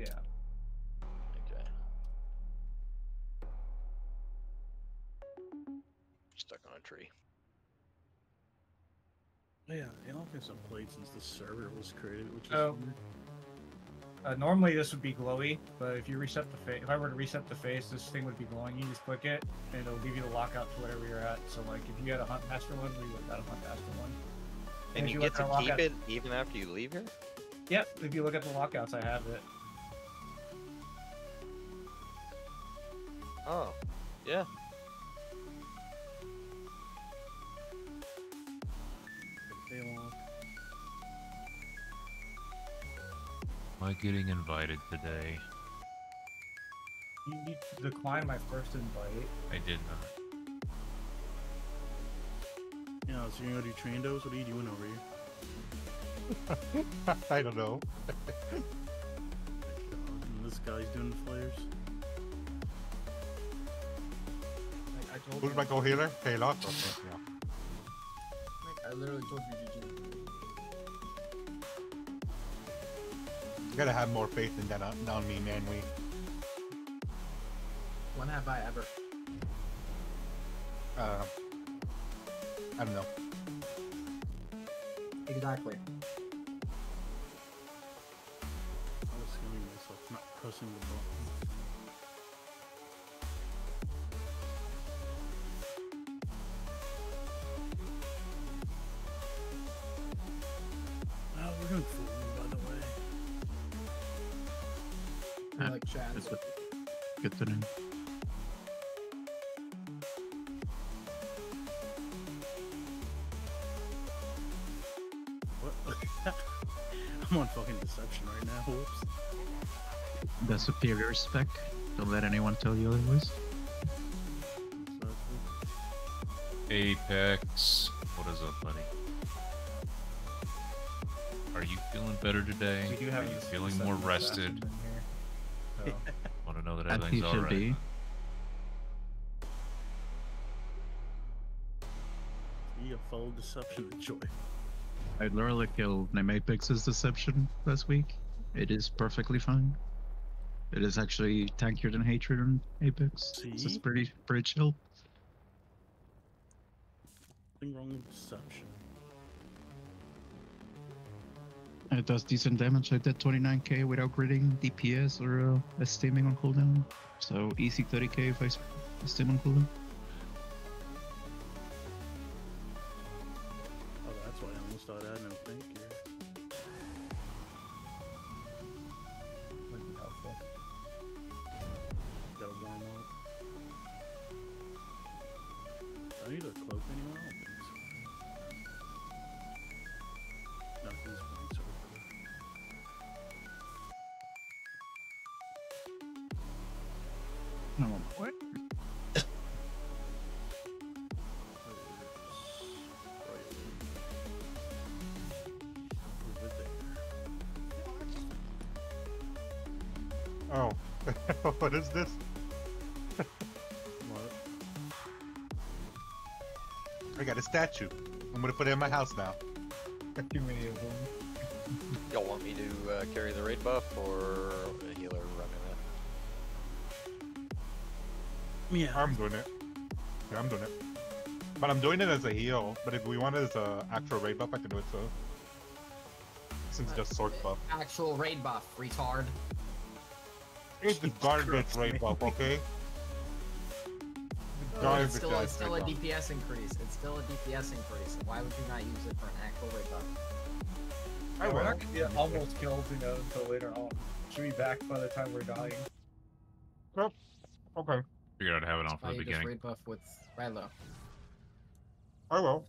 Yeah. Okay. Stuck on a tree. Yeah, they all have some plates since the server was created, which is Oh. weird. Uh, normally this would be glowy, but if you reset the face, if I were to reset the face, this thing would be glowing. You just click it, and it'll give you the lockout to whatever you're at. So like, if you had a hunt master one, we would have got a hunt master one. And if you look get to keep it even after you leave here? Yep. If you look at the lockouts, I have it. Oh. Yeah. Tail. Am I getting invited today? You, you declined my first invite. I did not. Yeah, so you're gonna do Trandos? What are you doing over here? I don't know. This guy's doing flares. Who's my co-healer? Taylor? Okay, yeah. Like, I literally told you, GG. You gotta have more faith in that on, on me, man. We When have I ever? uh, I don't know. Exactly. I was scamming myself, not pressing the button. I Ah. Good to, good know. I'm on fucking deception right now. Whoops. The superior spec. Don't let anyone tell you otherwise. Apex. What is up, buddy? Are you feeling better today? We do have Are you feeling more assassin rested? He everything's should alright. be. You got full deception and joy. I literally killed Name Apex's Deception last week. It is perfectly fine. It is actually tankier than Hatred on Apex. So it's See? pretty pretty chill. Nothing wrong with deception. It does decent damage. I did 29k without gritting DPS or uh, steaming on cooldown. So easy 30k if I steam on cooldown. Statue. I'm gonna put it in my house now. Too many of them. Y'all want me to uh, carry the raid buff or a healer running it? Yeah, I'm doing it. Yeah, I'm doing it. But I'm doing it as a heal. But if we want it as a actual raid buff, I can do it too. Since it's just sword buff. Actual raid buff, retard. It's the garbage raid buff, okay? But it's still, it's still a. DPS increase. It's still a DPS increase. Why would you not use it for an actual raid buff? I We're will. not gonna get almost killed, you know, until later on. Should be back by the time we're dying. Okay, Figured I'd have it on Why for the you just beginning. raid buff with Riylo? I will.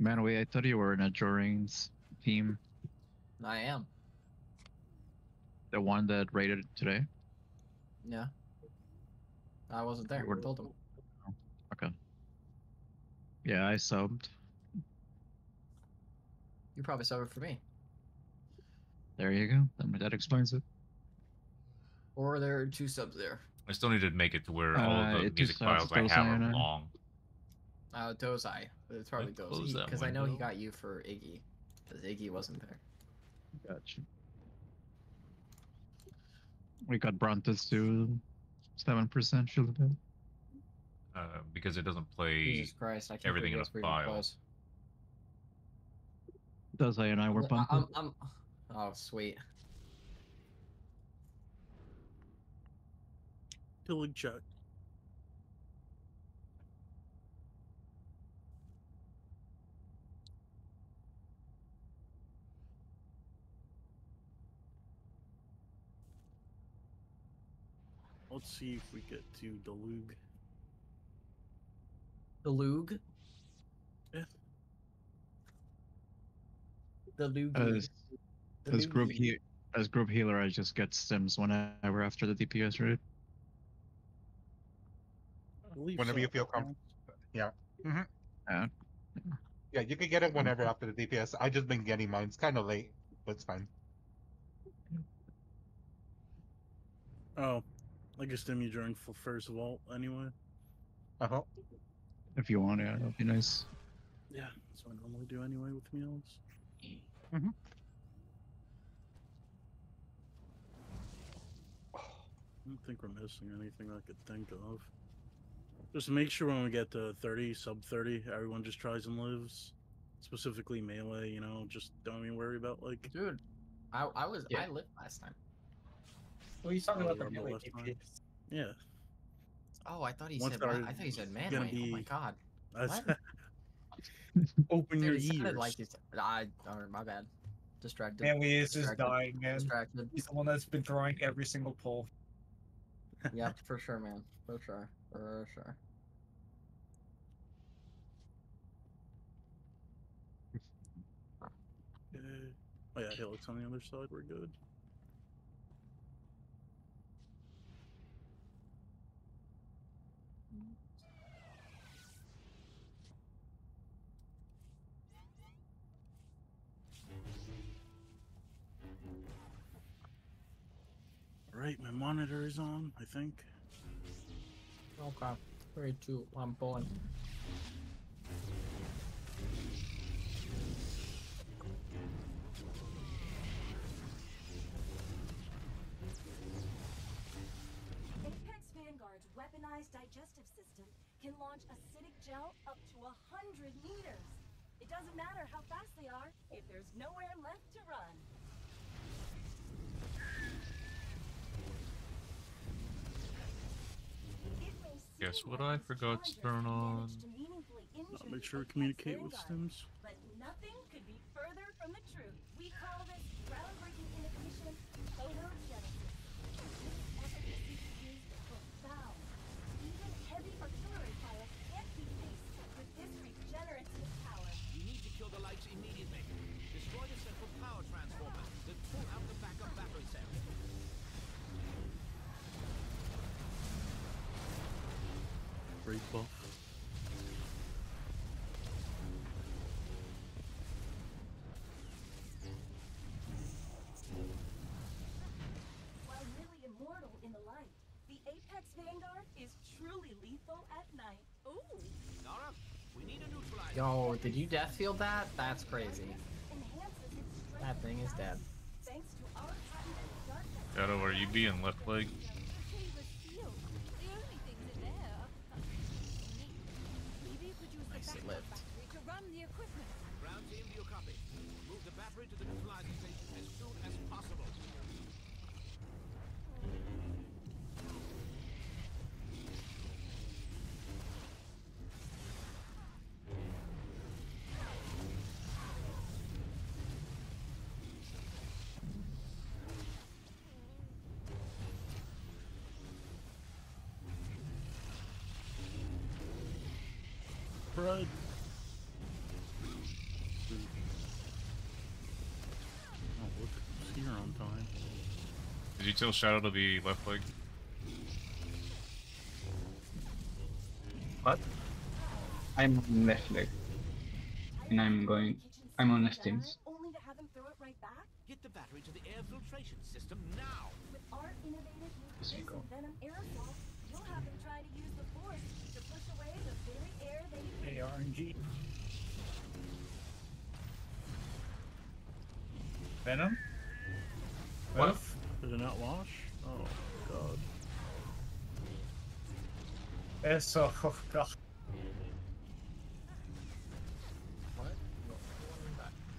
Manway, I thought you were in a Jorings team. I am. The one that raided today. Yeah. I wasn't there. Where- Told him. Okay. Yeah, I subbed. You probably subbed for me. There you go. That, that explains it. Or there are two subs there. I still need to make it to where all Uh, of the music just has files I those have are cyanide. long. Uh, Dozai. It's probably close Dozai. Because I know he got you for Iggy. Because Iggy wasn't there. Gotcha. We got Brontes to seven percent shield attack. Uh, because it doesn't play. Jesus Christ, I can't everything believe in that's a file. close. Does I and I were I- bumped. I'm, I'm, oh, sweet. Tillig check. Let's see if we get to Deluge. The Lug? Yeah. The Lug. As as group he as group healer, I just get stims whenever after the DPS raid. I believe Whenever so. you feel comfortable. Yeah. Mhm. Yeah. Yeah, you can get it whenever after the DPS. I just been getting mine. It's kind of late, but it's fine. Oh, I can stim you during f- first vault anyway. Uh huh. If you want, yeah, that'd be nice. Yeah, that's what I normally do anyway with meals. Mhm. I don't think we're missing anything I could think of. Just make sure when we get to 30, sub 30, everyone just tries and lives. Specifically melee, you know, just don't even worry about like Dude, I, I was, Yeah. I lived last time. Well, he's talking Oh, about the on melee. DPS. yeah. Oh, I thought he Once said, I thought he said man. gonna Oh my god. What? open Dude, your it sounded ears. like he's, I, oh, my bad. Distracted. Manly is just dying, man. Distracted. He's the one that's been throwing every single pull. yeah, for sure, man. For sure. For sure. Okay. Uh, oh yeah, Helix on the other side, we're good. Alright, my monitor is on, I think. Okay. Three, two, one, point. Apex Vanguard's weaponized digestive system can launch acidic gel up to a hundred meters. It doesn't matter how fast they are if there's nowhere left to run. It may Guess what I forgot to turn on? managed to meaningfully Uh, make sure we communicate with Vanguard, Stims. But nothing could be further from the truth. Apex Vanguard is truly lethal at night. Ooh. Nara, we need a neutralizer. Yo, did you death field that? That's crazy. Enhances its strength That thing is dead. Thanks to our patented Shadow, are you being left leg? Fred. Oh, look, it's here on time. Did you tell Shadow to be left leg? What? I'm left leg. And I'm going. I'm on the stims. Only to have him throw it right back? Get the battery to the air filtration system now. With our innovative Yes, we nucleus go. and venom aerosol, you'll have them try to use the force to push away the very air they breathe. ARNG. Venom? What? Did it not wash? Oh god. It's so oh god. What?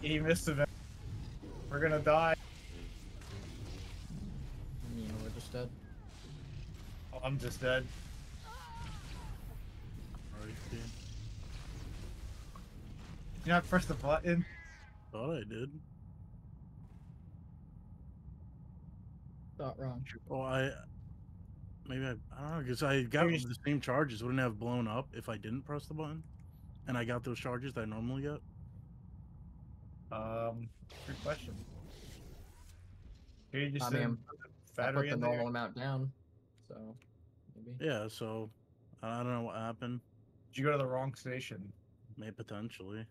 He missed the it. We're gonna die. You know, we're just dead. Oh, I'm just dead. Alright, yeah. You not press the button. Thought I did. Thought wrong. Oh, I. Maybe I. I don't know, because I got Maybe- the same charges. Wouldn't it have blown up if I didn't press the button? And I got those charges that I normally get? Um, good question. Here you just I mean, put the I put the normal there. amount down, so maybe. Yeah, so. I don't know what happened. Did you go to the wrong station? May potentially.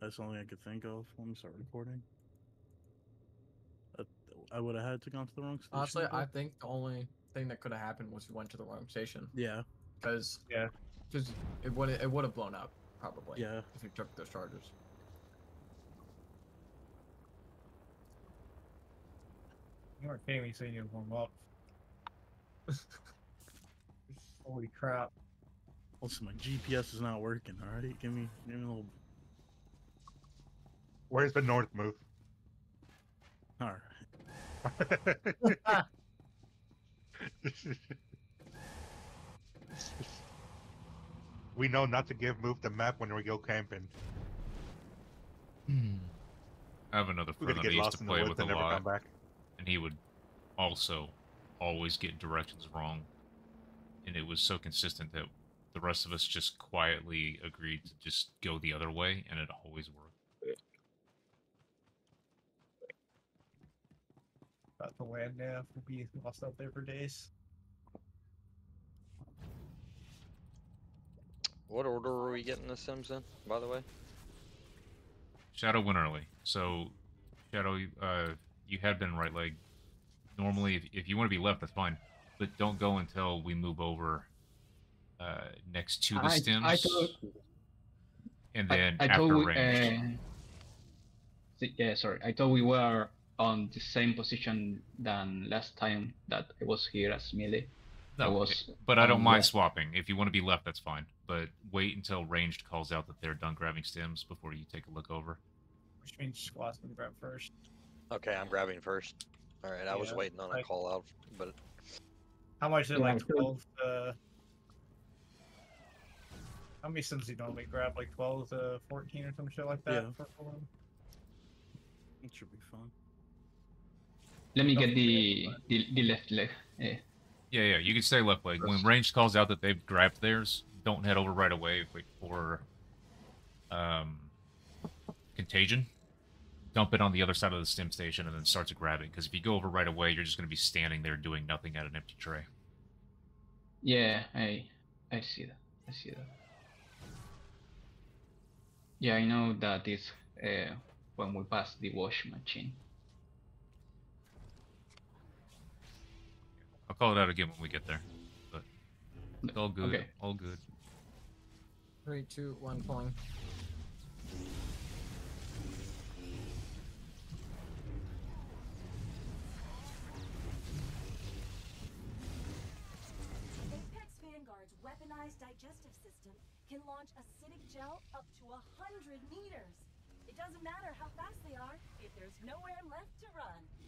That's the only I could think of. Let me start recording. Uh, I would have had to gone to the wrong station. Honestly, I think the only thing that could have happened was you went to the wrong station. Yeah, Because Yeah. because it would it would have blown up probably. yeah. If you took those charges. You weren't kidding me saying you warm up. Holy crap. Listen, my GPS is not working. All right, give me, give me a little. Where's the north move? All right. we know not to give move the map when we go camping. Hmm. I have another friend gonna that I used to play with a lot, back. and he would also always get directions wrong. And it was so consistent that the rest of us just quietly agreed to just go the other way, and it always worked. About to land now. We'll be lost out there for days. What order are we getting the stims in, by the way? Shadow went early, so Shadow, you- uh, you had been right leg. Normally, if, if you want to be left, that's fine, but don't go until we move over uh, next to the I, stims, I thought and then I, after thought we, range. uh, yeah, sorry. I thought we were on the same position than last time that I was here as melee. I No, was but I don't mind left. swapping. If you want to be left, that's fine. But wait until ranged calls out that they're done grabbing stims before you take a look over. Which means squats and grab first. Okay, I'm grabbing first. All right, I was waiting on a call out, but How much is it Yeah, like 12 uh How many stims do you normally grab? Like 12 to 14 or some shit like that? Yeah. For? It should be fun. Let me get the the, the left leg. Eh, Yeah, yeah, you can stay left leg. When range calls out that they've grabbed theirs, don't head over right away. Wait for um, contagion. Dump it on the other side of the stim station and then start to grab it. Because if you go over right away, you're just going to be standing there doing nothing at an empty tray. yeah, I I see that. I see that. Yeah, I know that is uh, when we pass the wash machine. Call it out again when we get there. But it's all good. Okay. All good. Three, two, one, pulling. Apex Vanguard's weaponized digestive system can launch acidic gel up to a hundred meters. It doesn't matter how fast they are if there's nowhere left to run.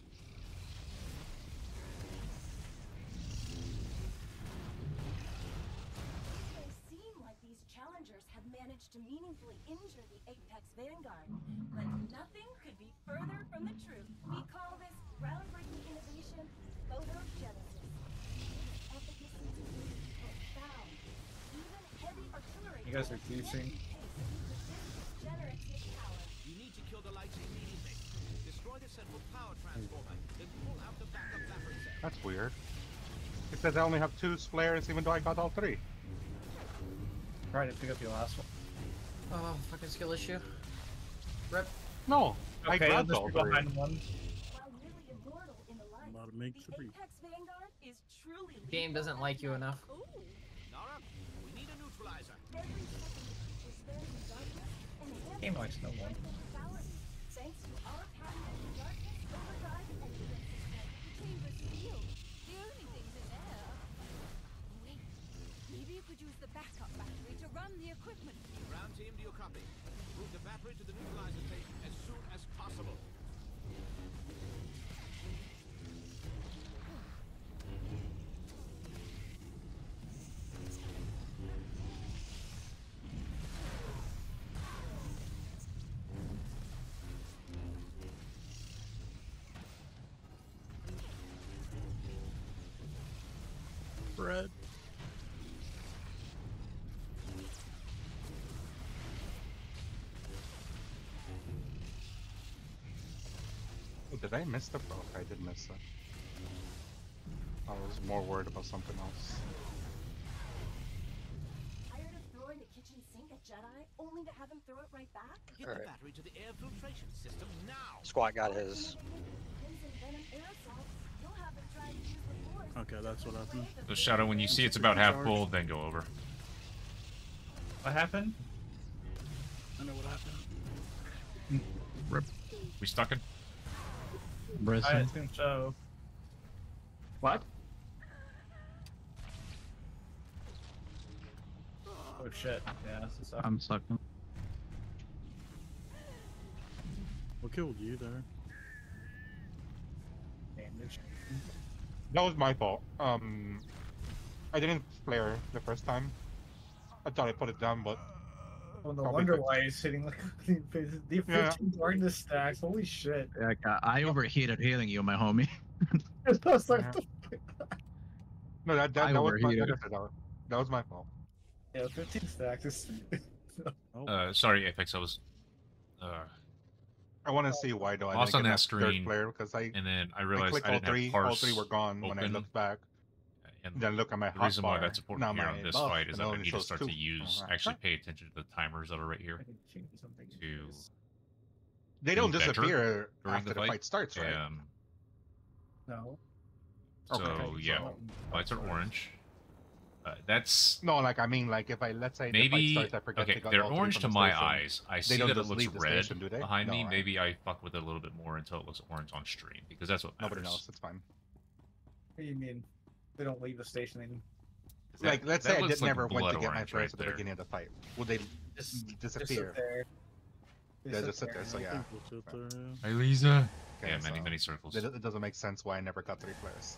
It may seem like these challengers have managed to meaningfully injure the Apex Vanguard, but nothing could be further from the truth. We call this groundbreaking innovation photogenesis. Efficacy is profound. Even heavy artillery You guys are cannot juicing. Generative power. You need to kill the lights immediately. Destroy the central power transformer, then pull out the backup battery cell. That's weird. It says I only have two flares even though I got all three. Right, to pick up your last one. Oh, fucking skill issue. Rip. No, I Okay, I'll grabbed just all three. behind one. While nearly immortal in the light, I'm about to make three. Apex Vanguard is truly Game doesn't like you enough. Ooh. Nara, we need a neutralizer. Every second is spent in darkness and Game likes no one. Backup battery to run the equipment. Ground team, do you copy? Move the battery to the neutralizer station as soon as possible. Did I miss the bro? I did miss it. I was more worried about something else. Tired of throwing the kitchen sink at Jedi, only to have him throw it right back? Get Alright. the battery to the air filtration system now. Squat got his. Crimson Venom aerosol, you'll have him try to use the Force. Okay, that's what happened. The Shadow, when you see it's about half full, then go over. What happened? I know what happened. Rip. We stuck in? I Brisson. assume so. What? Oh shit. Yeah, that's the stuff. I'm sucking. What killed you there? Damage. That was my fault. Um, I didn't flare the first time. I thought I put it down, but Well, no Probably wonder fix- why he's hitting like the Yeah. 15 darkness stacks. Holy shit. Like, uh, I overheated healing you, my homie. I was like, Yeah. no, that that, that was my overheated. that was- that was my fault. yeah, 15 stacks is. Oh, Uh, sorry, Apex. I was. Uh, I want to see why though. I Lost didn't on get that third screen, flare because I, and then I I realized clicked I, all didn't three. have All three were gone when I looked back. And Then look at my the reason why hotbar. that's important Now here on this fight is that I need to start two. to use Alright. actually pay attention to the timers that are right here. To change something. To They don't disappear after the the fight. fight starts, right? Um, No. so Okay, yeah, so- lights are orange. Uh, that's No, like I mean, like if I let's say the fight maybe starts, I forget okay. they got They're orange to the my station. eyes. I They see don't that it looks red station, do they? behind me. No, right. Maybe I fuck with it a little bit more until it looks orange on stream because that's what matters. Nobody knows. It's fine. What do you mean? They don't leave the station. They 'Cause that- like let's say I looks did like never went to get my orange first right at the there. beginning of the fight. Would they just disappear? Just sit. Yeah, just sit there. So I yeah, think we'll sit there, yeah. Lisa. Okay, yeah, many so many circles. it, it doesn't make sense why I never got three flares.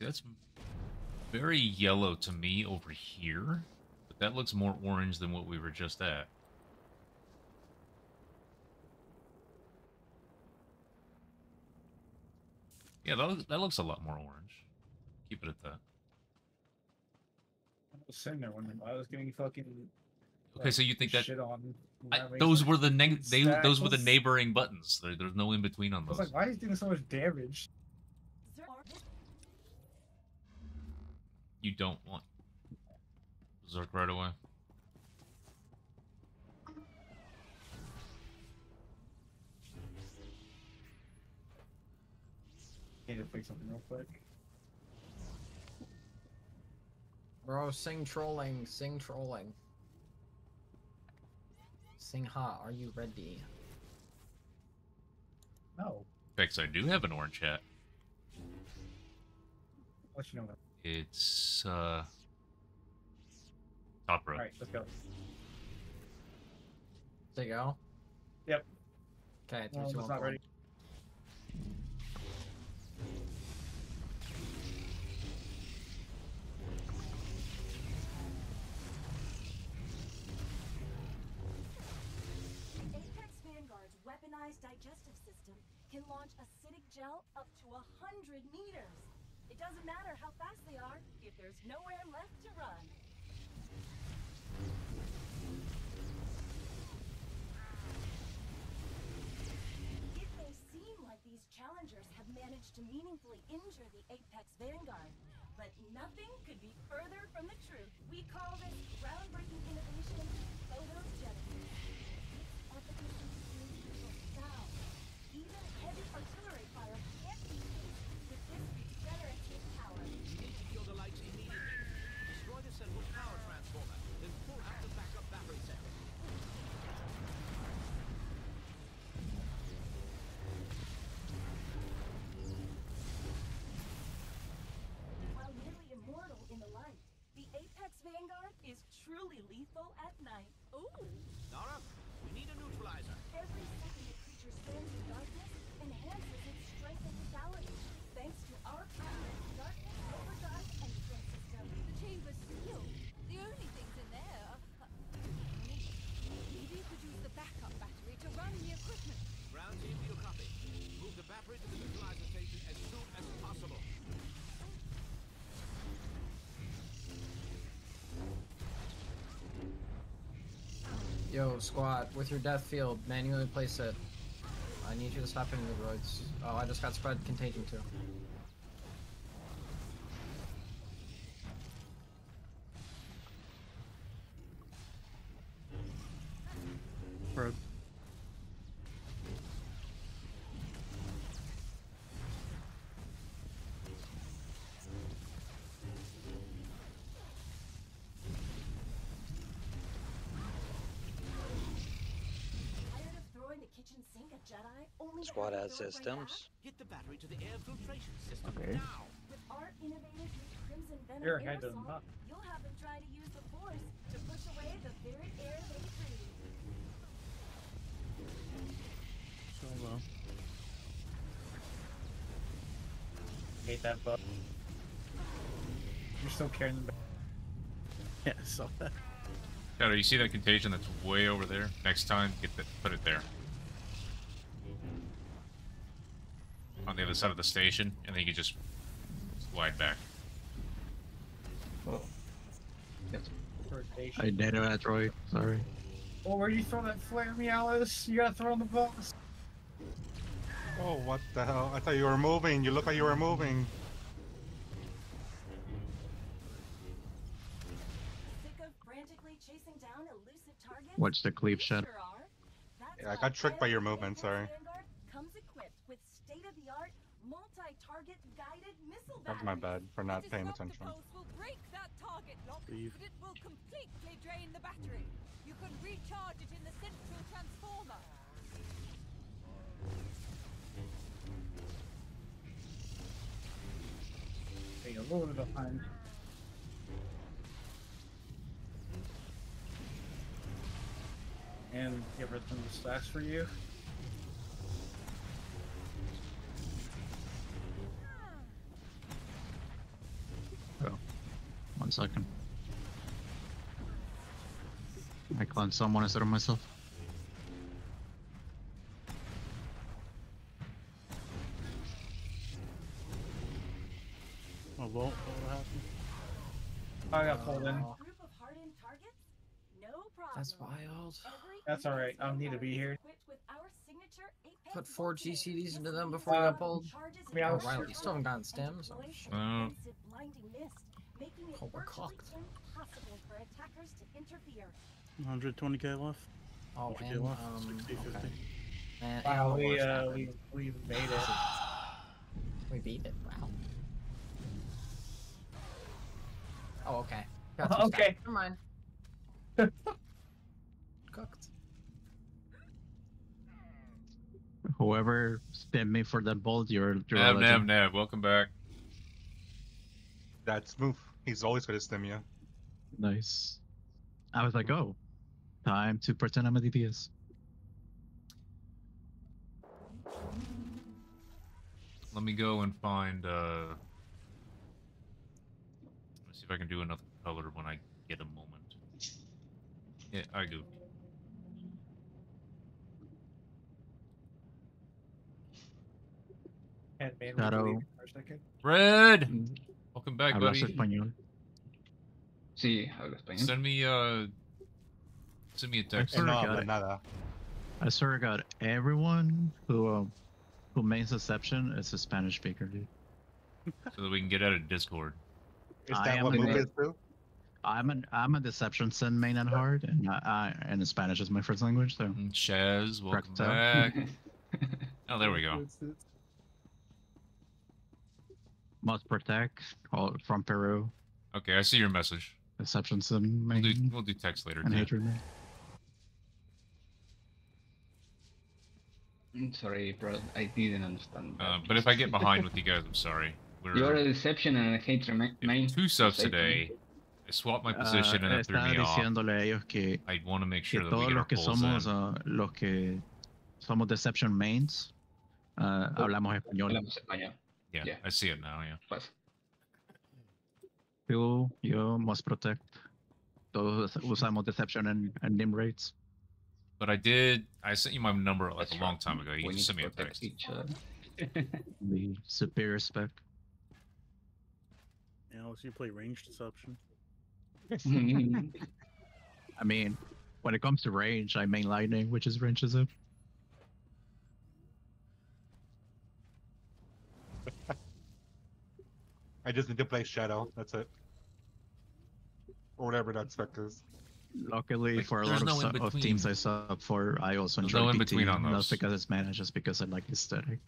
See, that's very yellow to me over here, but that looks more orange than what we were just at. Yeah, that looks, that looks a lot more orange. Keep it at that. I was sitting there wondering why I was getting fucking. Okay, so you think that shit on? I, when I made those were the neg- they those were the neighboring buttons. There, there's no in between on I was those. like, why is he doing so much damage? You don't want Zerk right away. Need to fix something real quick. Bro, sing trolling, sing trolling. Sing ha, are you ready? No. Fix, I do have an orange hat. Let you know. that. It's uh top row. All right, let's go. There you go. Yep. Okay, three, Well, two, it's one, not go. ready. Apex Vanguard's weaponized digestive system can launch acidic gel up to a hundred meters. Doesn't matter how fast they are if there's nowhere left to run. It may seem like these challengers have managed to meaningfully injure the Apex Vanguard, but nothing could be further from the truth. We call this groundbreaking innovation truly lethal at night. Ooh! Nora, we need a neutralizer. Every second a creature stands in darkness Yo, squad, with your death field, manually place it. I need you to stop hitting the droids. Oh, I just got spread contagion too. Squad have ad it throw it right systems. Get the battery to the air filtration system Okay. now. back? With our innovative Crimson Venom Eric, I did aerosol, not. you'll have them try to use the Force to push away the very air they breathe. So, uh, Hate that bug. You're still carrying them back. yeah, I saw that. Shadow, you see that contagion that's way over there? Next time, get that, put it there. On the other side of the station, and then you can just slide back. Oh. I did that, droid. Sorry. Oh, where you throw that flare, Meowis? You gotta throw on the boss. Oh, what the hell? I thought you were moving. You look like you were moving. Sick of frantically chasing down elusive targets? Watch the cleave We shot. sure are. That's Yeah, I got tricked by your Jedi movement, sorry. Vanguard comes equipped with state-of-the-art multi-target guided missile That's my bad for not paying attention. will break that target lock, Leave. but it will completely drain the battery. You can recharge it in the central transformer. Hey, a little bit behind. And give her some stacks for you. Oh. One second. I cleanse someone instead of myself. Oh, well, what happened? I got pulled in. Group of hardened targets? No problem. That's wild. That's alright, I don't need to be here. equipped with our signature Apex Put four GCDs into them before you Uh, got pulled. charges I mean, I Oh, Riley, you still haven't gotten stims? Oh, Deploys shit. Oh. expensive blinding mist, making it Oh, we're virtually cooked. impossible for attackers to interfere. 120k left. Oh, 100k and, left. um, 60, 50. okay. Man, Wow, and we, uh, we, we made it. We beat it. Wow. Oh, okay. Got two Okay. stacks. Never mind. Cooked. Whoever spin me for that bolt, you're, you're a Nav, nav, legend. nav. Welcome back. That's smooth. He's always gonna stim you. Nice. I was like, oh, time to pretend I'm a DPS. Let me go and find. uh Let's see if I can do another color when I get a moment. Yeah, I go. And man, Shadow. we for second. Red, welcome back, Hablas buddy. español. Sí, hablo español. Send me uh, send me a text. Sure, no, got nada. I swear to God, everyone who um, who makes exception is a Spanish speaker, dude. so that we can get out of Discord. Is I that am what Luke is too? I'm an I'm a deception sin main and hard, and I, I and Spanish is my first language, so Mm, Chaz, welcome Correcto. back. oh, there we go. Must protect all from Peru. Okay, I see your message. Deception sin We'll main do we'll do text later. and too. hatred main. I'm sorry, bro. I didn't understand. that. Uh, but if I get behind with you guys, I'm sorry. We're You're a deception and a hatred ma- main. two subs Say to me. today. I swapped my Ah, position and it threw me off. a ellos que, I want to make sure that we todos get our los que pulls somos in. ah, los que somos Deception mains ah, hablamos español. Hablamos español. Yeah, yeah. I see it now. Yeah. Pues, Tú, yo, Must Protect. Todos usamos Deception and, and Nim rates. But I did. I sent you my number like That's a long right. time ago. You we just sent me a protect text. each other. The superior spec. Yeah, unless you play range deception. I mean, when it comes to range, I main lightning, which is range up. I just need to play Shadow. That's it. Or whatever that spec is. Luckily, Like, for a lot of, no su- of teams I sub for, I also There's enjoy no PT. in-between on Not those. because it's mana, just because I like the aesthetic.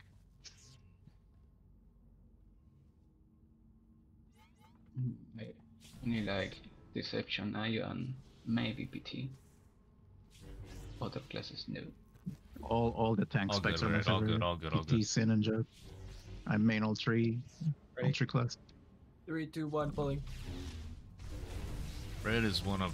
Mm, I only like Deception, IO, and maybe PT. Other classes, no. All all the tank All good, specs are my Red, all good, favorite. all good, all PT, good. Sin, and Jug. I main all three. All Ready? three class. Three, two, one, pulling. Red is one of.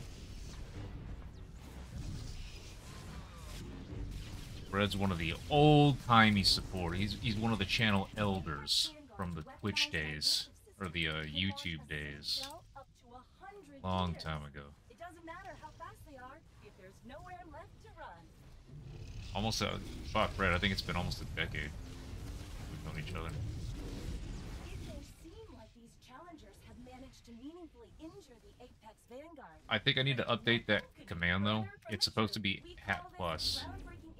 Red's one of the old timey support. He's he's one of the channel elders from the Twitch days or the uh, YouTube days. Long time ago. It doesn't matter how fast they are if there's nowhere left to run. Almost a fuck, Red. I think it's been almost a decade we've known each other. It may seem like these challengers have managed to meaningfully injure the Apex Vanguard. I think I need to update that command though. It's supposed to be Hat Plus.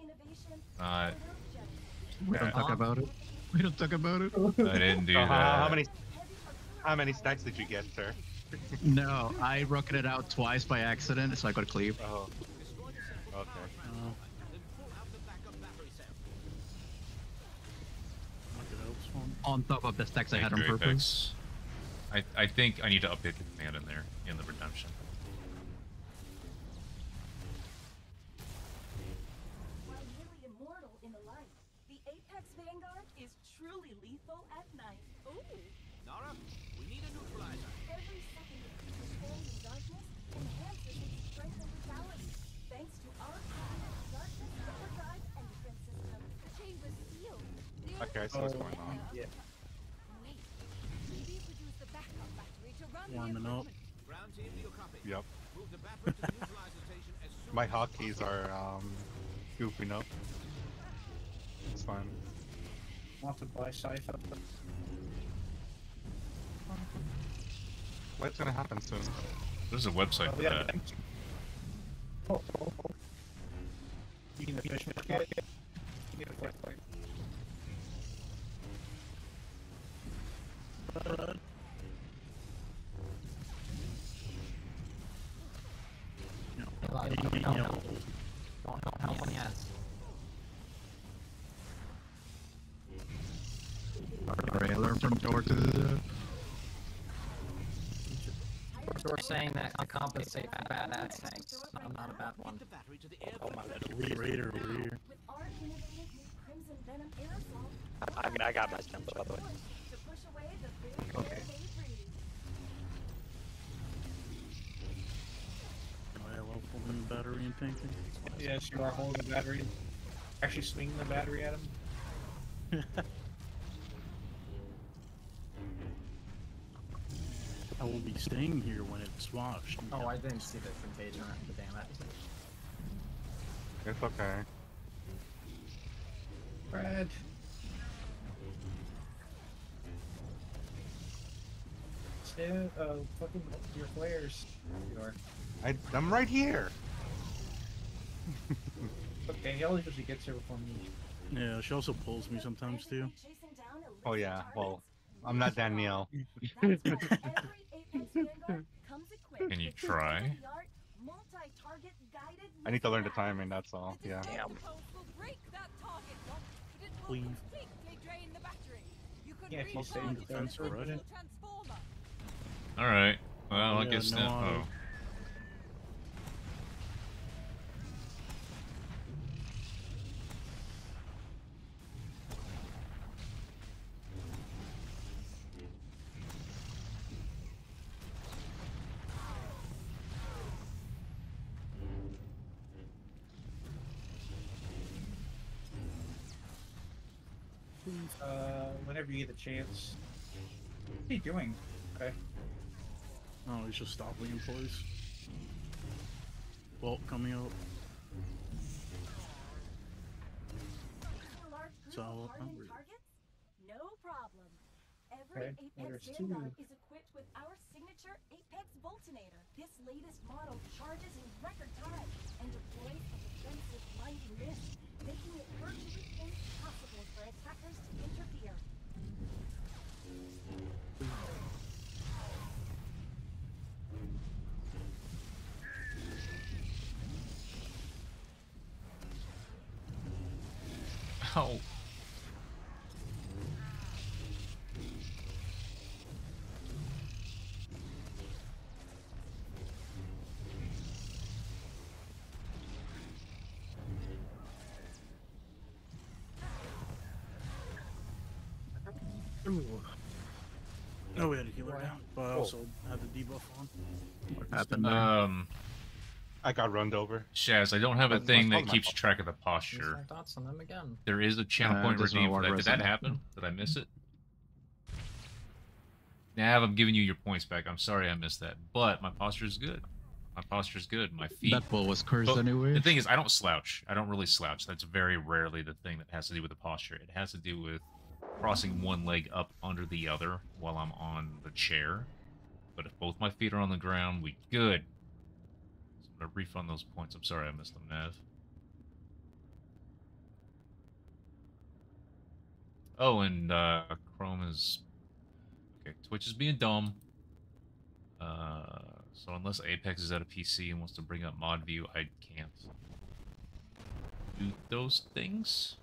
Innovation, Uh, We don't talk about it. We don't talk about it. I didn't do So how, how many how many stacks did you get, sir? No, I rocketed out twice by accident, so I got a cleave. Oh. Okay. Uh, look at Elves one. On top of the stacks I had on you, purpose. Apex. I I think I need to update the command in there in the redemption. while nearly immortal in My as hotkeys are um goofing up. It's fine. Want to buy sci-fi? What's gonna happen soon? There's a website Oh, for yeah, that. Oh, oh, oh. You need to finish my kit. You need a flashlight. Hey, Don't help. Don't help, help on the ads. Trailer from door to the. We're saying that I compensate for bad ad tanks. I'm not a bad one. Get the battery the air Oh my. Elite Raider over here. With our innovative new Crimson Venom aerosol, I, mean I got my stamp, by the way. to push away the big Okay. air they breathe. Am I allowed holding the battery and tanking? Yes, you are holding the battery. Actually swinging the battery at him. I will be staying here when it's washed. Oh, I didn't see the contagion. Damn it. It's okay. Brad. Stay, uh, fucking your flares. You are. I I'm right here. Okay, he always usually gets here before me. Yeah, she also pulls me sometimes too. Oh yeah. Well. I'm not Danielle. That's why every Apex Vanguard comes equipped Can you try? state-of-the-art, multi-target guided I need to learn the missiles. timing. That's all. Yeah. display pulse will break that target lock, but it will Leave. completely drain the battery. You can Yeah, if you stay in recharge it in defense the for it. central transformer. All right. Well, I oh, Yeah, guess no then. Oh, chance. What are you doing? Okay. Oh, he's just stopping in place. Bolt coming up. A large group So, of hardened hungry. targets? No problem. Every Okay, Apex there's two. Vanguard is equipped with our signature Apex Voltinator. This latest model charges in record time and deploys a defensive blinding mist, making it virtually impossible for attackers to interfere. Oh. Oh, we had a healer down, but I also had the debuff on. What happened? Um, I got runned over. Shaz, I don't have a thing my that fault. keeps track of the posture. my thoughts on them again. There is a channel Uh, point there's redeem for that. Did that happen? Did I miss it? Nav, I'm giving you your points back. I'm sorry I missed that, but my posture is good. My posture is good. My feet. That ball was cursed But anyway. The thing is, I don't slouch. I don't really slouch. That's very rarely the thing that has to do with the posture. It has to do with crossing one leg up under the other while I'm on the chair. But if both my feet are on the ground, we good. So I'm gonna refund those points. I'm sorry I missed them, Nav. Oh, and uh, Chrome is okay. Twitch is being dumb. Uh, so unless Apex is at a PC and wants to bring up mod view, I can't do those things.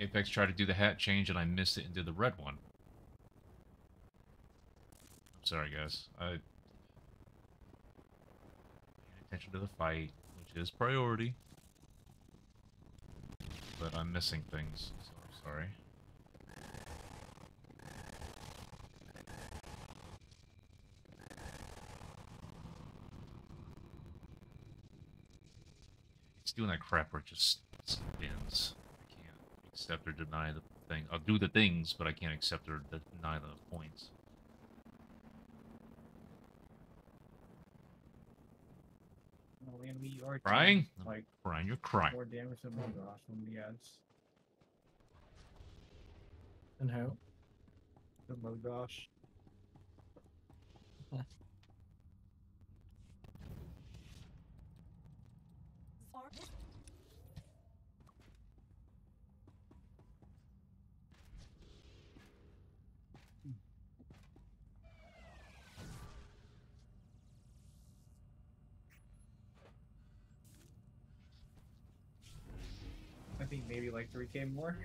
Apex tried to do the hat change and I missed it and did the red one. I'm sorry, guys. I paying attention to the fight, which is priority. But I'm missing things, so I'm sorry. It's doing that crap where it just spins. I accept or deny the thing. I'll do the things, but I can't accept or deny the points. Well, and we are Crying? Like Brian, you're crying. more damage than Mogosh when the ads. And who? The Mogosh. Like 3k more.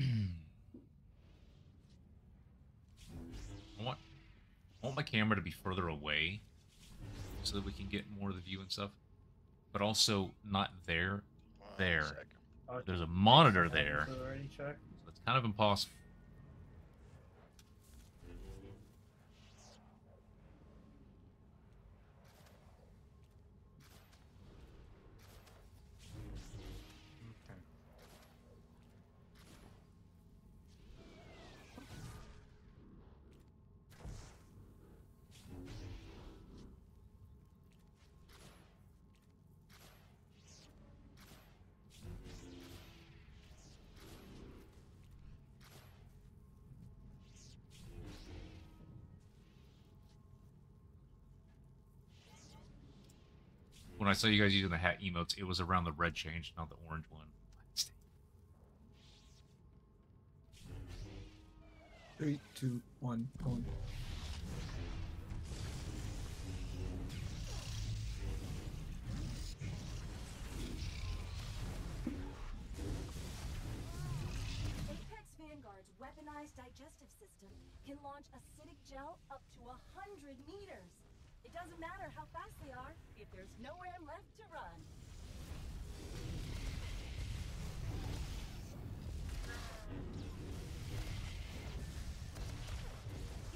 I want, I want my camera to be further away so that we can get more of the view and stuff. But also not there, One there. Oh, There's a monitor there. So already. So it's kind of impossible. When I saw you guys using the hat emotes, it was around the red change, not the orange one. Three, two, one, going. Apex Vanguard's weaponized digestive system can launch acidic gel up to a hundred meters. It doesn't matter how fast they are if there's nowhere left to run.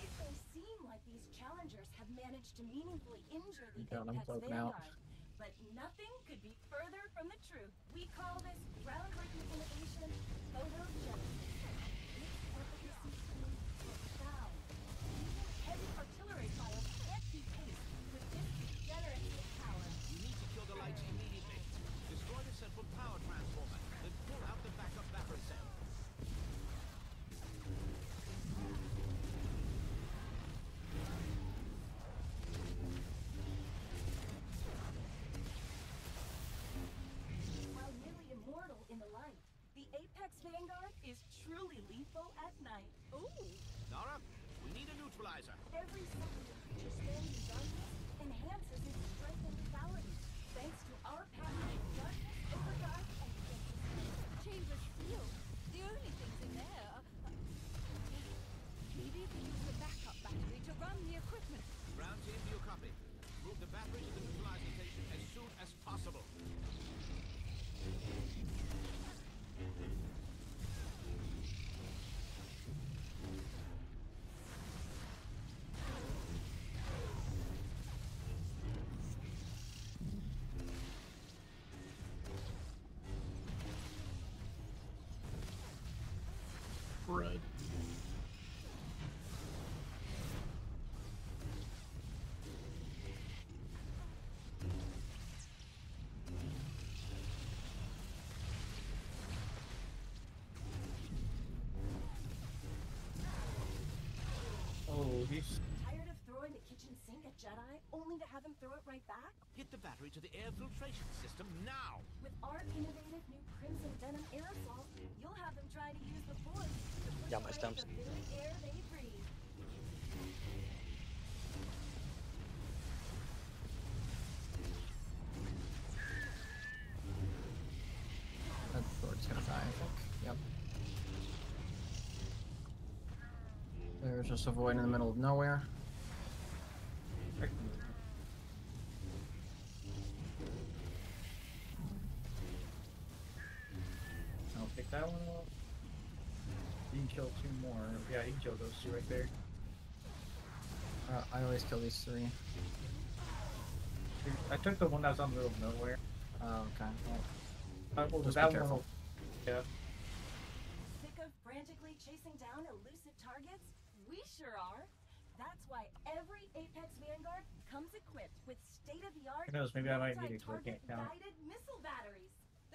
It may seem like these challengers have managed to meaningfully injure the Apex broken out. But nothing could be further from the truth. We call this groundbreaking innovation photogenesis. The Vanguard is truly lethal at night. Ooh, Nara, we need a neutralizer. Every second Red. Oh, he's Tired of throwing the kitchen sink at Jedi, only to have him throw it right back? Get the battery to the air filtration system now. With our innovative new Crimson Venom aerosol, you'll have them try to use the Force Yeah, my stumps. That sword's gonna die, I think. Yep. There's just a void in the middle of nowhere. Kill those two right there. Uh, I always kill these three. I took the one that was on the middle of nowhere. Oh, okay. Well, Uh, well, Just be that one. careful. will- Yeah. Sick of frantically chasing down elusive targets? We sure are. That's why every Apex Vanguard comes equipped with state-of-the-art Who knows, maybe I might need it, 'cause I multi-target count. guided missile batteries.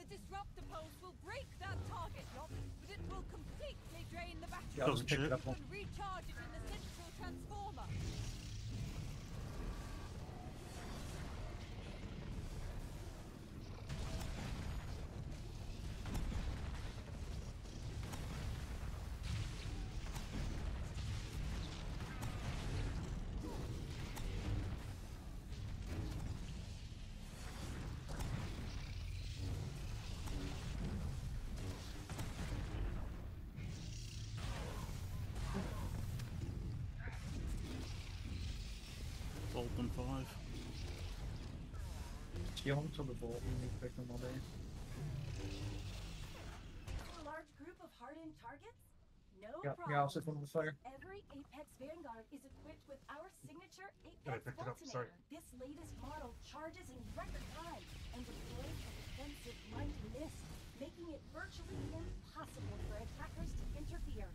The disruptor pulse will break that target lock, but it will completely drain the battery. Yeah, I'll just pick it up. You recharge it in the central transformer. Bolt on five. Kill him till the bolt. You need eh? to pick them all day. A large group of hardened targets? No Yeah, problem. yeah, I'll one on the fire. Every Apex Vanguard is equipped with our signature Apex picked it sorry. This latest model charges in record time and deploys a defensive light mist, making it virtually impossible for attackers to interfere.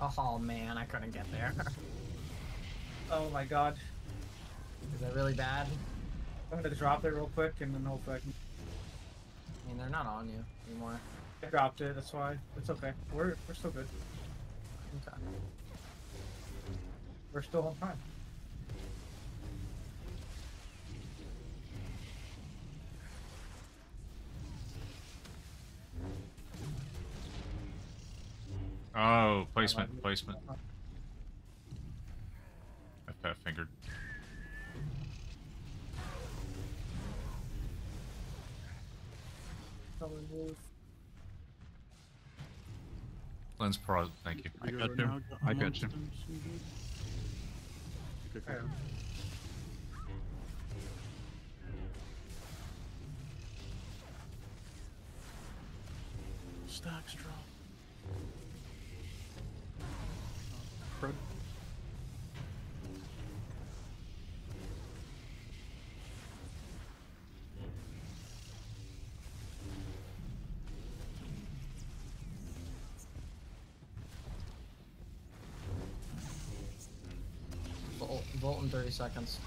Oh man, I couldn't get there. Oh my god. Is that really bad? I'm gonna drop it real quick and then hopefully I can. I mean, they're not on you anymore. I dropped it. That's why it's okay. We're we're still good. Okay. We're still on time. Placement, placement. I fat fingered. Lens Pro, thank you. I got you. I got you. Stacks drop. Volt, Volt in 30 seconds.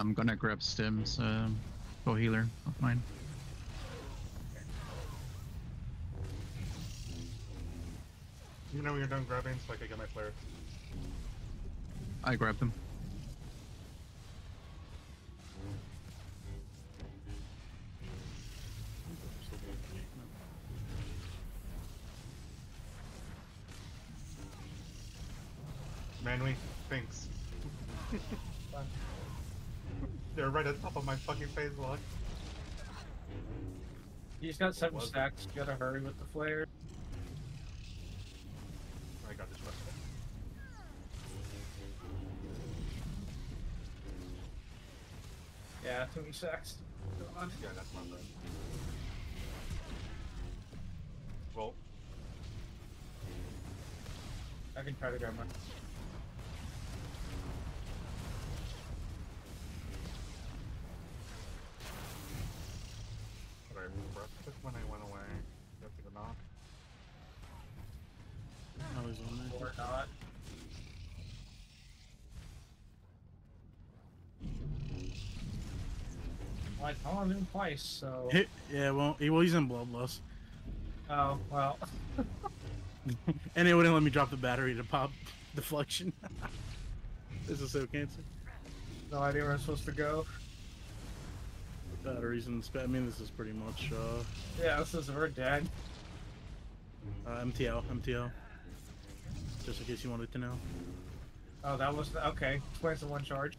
I'm gonna grab stims um, for healer of mine. You know when you're done grabbing so I can get my flare. I grab them. He's got seven was stacks. You gotta hurry with the flare. I got this one. Yeah, too many stacks. Go on. Yeah, that's my bad. Well, I can try to grab mine. I on him twice, so. Yeah, well, he, well, he's in bloodlust. Oh, well. and it wouldn't let me drop the battery to pop deflection. this is so cancer. No idea where I'm supposed to go. Batteries and spa- I mean, this is pretty much uh, Yeah, this is we're dead. uh, MTL, MTL. Just in case you wanted to know. Oh, that was okay. Explains the one charge.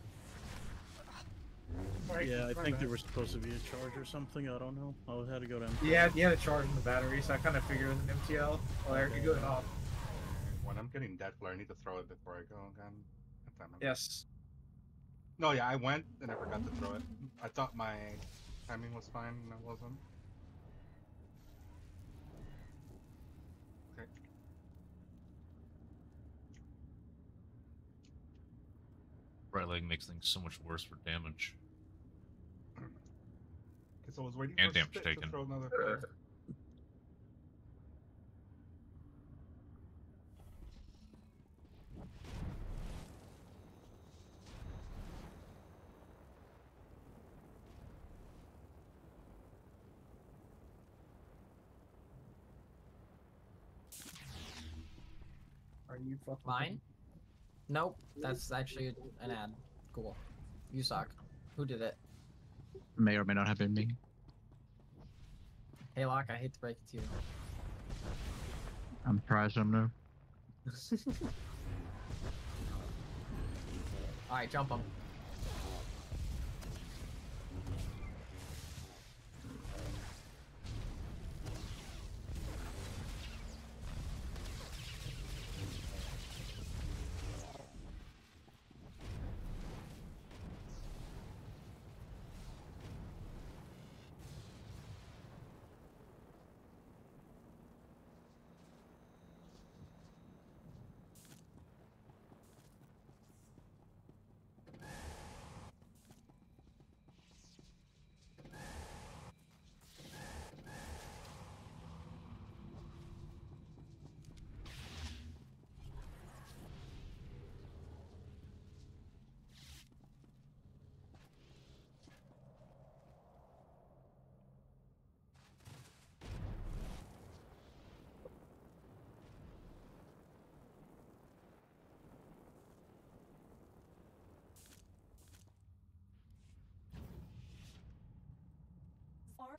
Right, yeah, I think back. there was supposed to be a charge or something. I don't know. I had to go down. Yeah, you had a charge in the battery, so I kind of figured it was an MTL. Oh, there, you go. going off. When I'm getting dead flare, I need to throw it before I go again. If that makes- Yes. No, yeah, I went and I forgot to throw it. I thought my timing was fine and it wasn't. Okay. Right leg makes things so much worse for damage. Okay, so I was waiting And for damage Spit taken. to throw another flare. Are you fucking Mine? Nope. That's actually an ad. Cool. You suck. Who did it? May or may not have been me. Hey, Lock, I hate to break it to you. I'm surprised I'm no. Alright, jump him.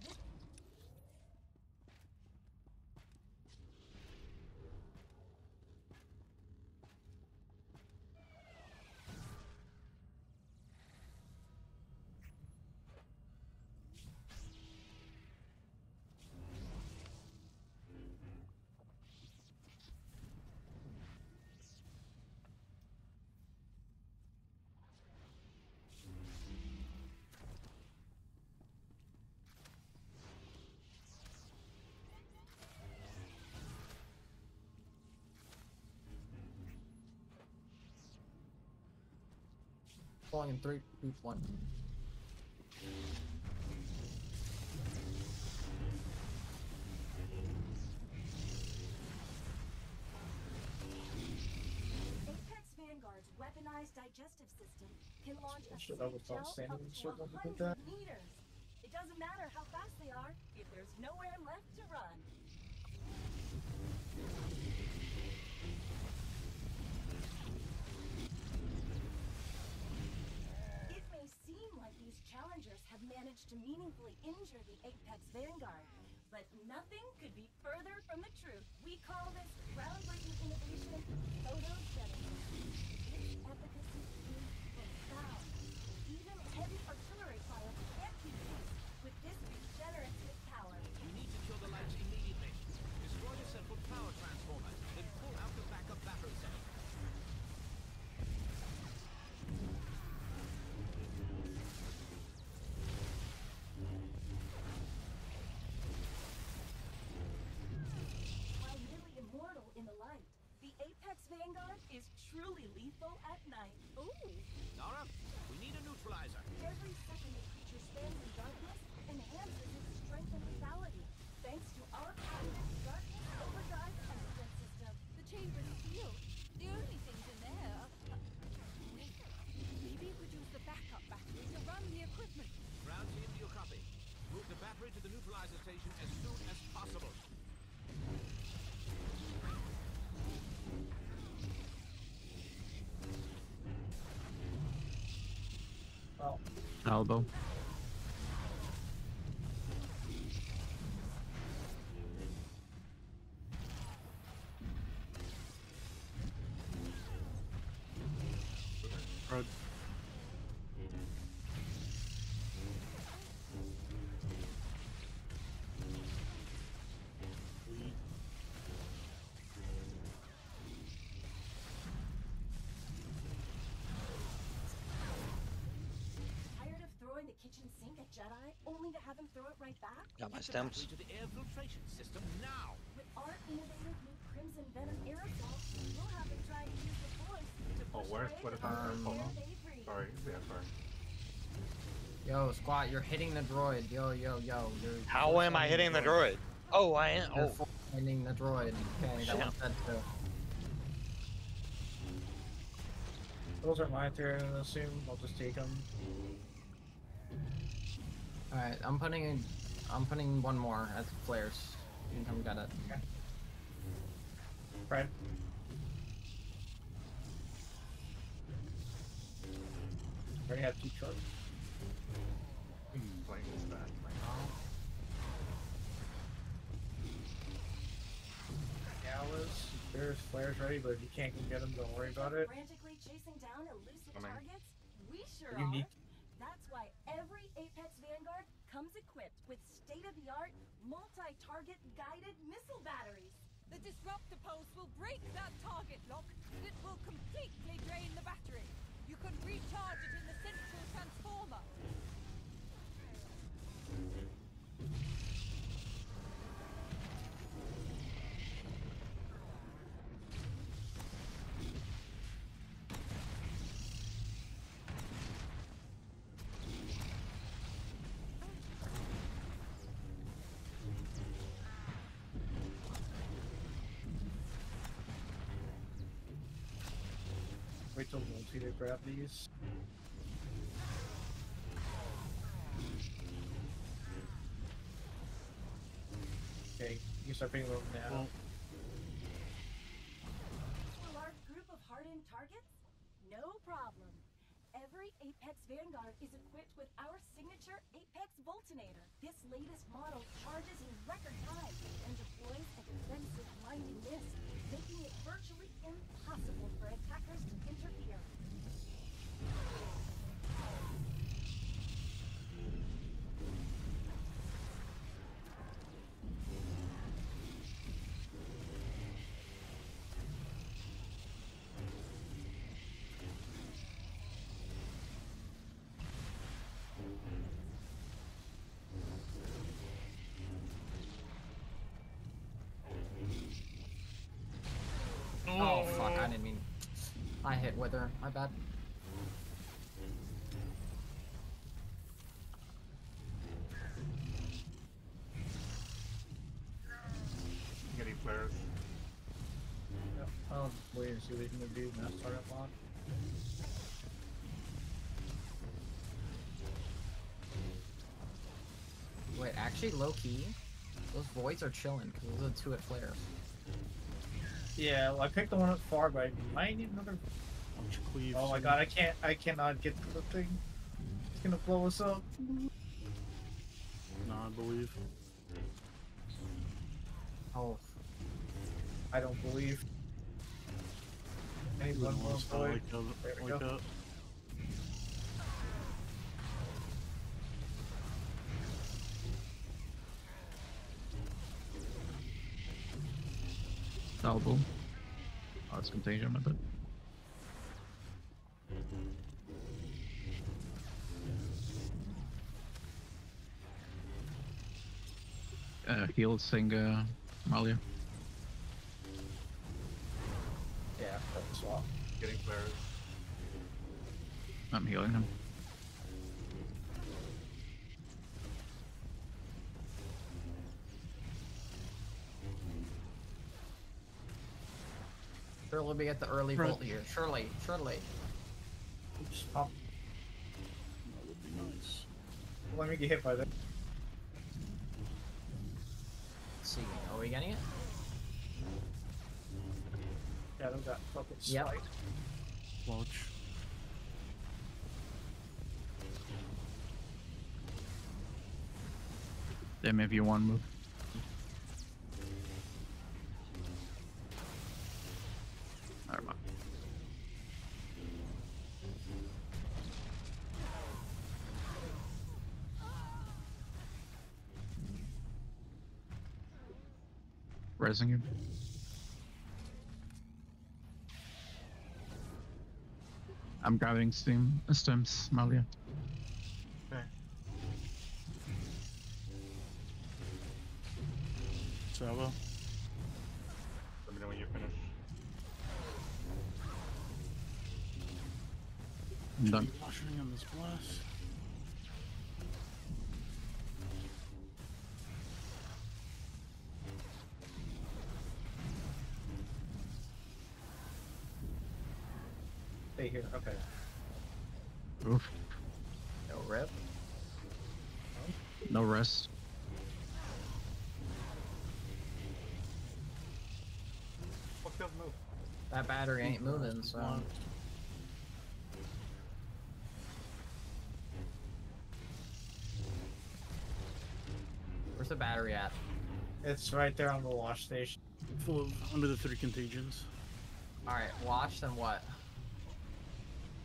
Star. Falling in three, two, one. Apex Vanguard's weaponized digestive system can launch a Should safe I have thought gel up to circle to put 100 meters. It doesn't matter how fast they are if there's nowhere left have managed to meaningfully injure the Apex Vanguard, but nothing could be further from the truth. We call this groundbreaking innovation photogenesis. Apex Vanguard is truly lethal at night. Ooh! Nara, we need a neutralizer. Elbow. Throw it right back? Got my Get stamps. battery to the air filtration system now. With our innovative new Crimson Venom aerosol, we'll have him try to use the force to Oh, push where? away What is the that? air Hold on. Sorry, yeah, sorry. Yo, squat, you're hitting the droid. Yo, yo, yo. You're How am I hitting the droid? Oh, I am. You're Oh, hitting the droid. Okay, that Shit. one's dead too. those are my turn, I assume. I'll just take them. Alright, I'm putting in, I'm putting one more as flares. You can come get it. Fred. Already have two charges. Playing this back right now. Gallus. There's flares ready, but if you can't get them, don't worry about it. Frantically chasing down elusive targets? We sure are. That's why every Apex Vanguard comes equipped with state-of-the-art, multi-target guided missile batteries. The disruptor pulse will break that target lock. It will completely drain the battery. You can recharge it in the central transformer. Wait till multi to grab these. Okay, you can start picking them up now. Well, a large group of hardened targets? No problem. Every Apex Vanguard is equipped with our signature Apex Voltinator. This latest model charges in record time and deploys a defensive blinding mist, making it virtually impossible for attackers to interfere. Hit Wither, my bad. Getting flares. Yep. I'll wait and see what he's gonna do when I start up on. Wait, actually, low key, those voids are chilling because those are two at flares. Yeah, well, I picked the one up far, but I might need another. Punch cleave. Oh my god, I can't, I cannot get to the thing. It's gonna blow us up. No, I believe. Oh, I don't believe. I need one more Almost felt void. like, a, There we like go. that. Salvo. Oh, it's contagion, I bet. Uh, heal Singa, Malia. Yeah, that's swap. Getting flares. I'm healing him. surely we get the early Right. volt here. Surely, surely. Oops. Oh, That would be nice. let me get hit by that. Let's see, are we getting it? Yeah, they got fucking Yep. spiked. Watch. Damn, if you one move. Resing you. I'm grabbing steam stems, Malia. That battery ain't moving, so. Where's the battery at? It's right there on the wash station. Full of under the three contagions. Alright, watch, then what?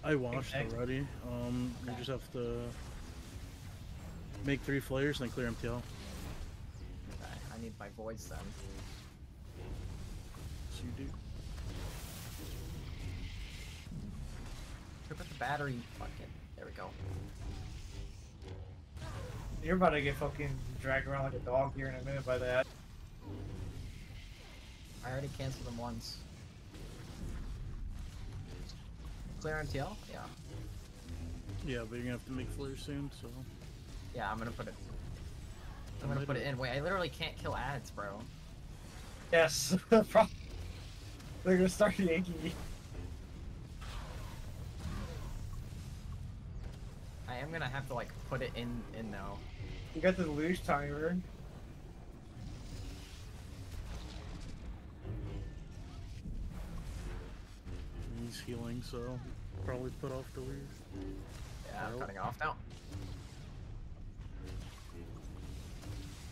I washed Okay. already. Um, you just have to make three flares and clear MTL. Okay, I need my voids then. So you do. Battery. fucking. There we go. You're about to get fucking dragged around like a dog here in a minute by that. I already canceled them once. Clear MTL? Yeah. Yeah, but you're gonna have to make flares soon, so. Yeah, I'm gonna put it. I'm I gonna put it in. Wait, I literally can't kill ads, bro. Yes. Pro- They're gonna start yanking I am gonna have to like put it in in now. You got the luge timer. He's healing, so Probably put off the lead. Yeah, I'm cutting off now.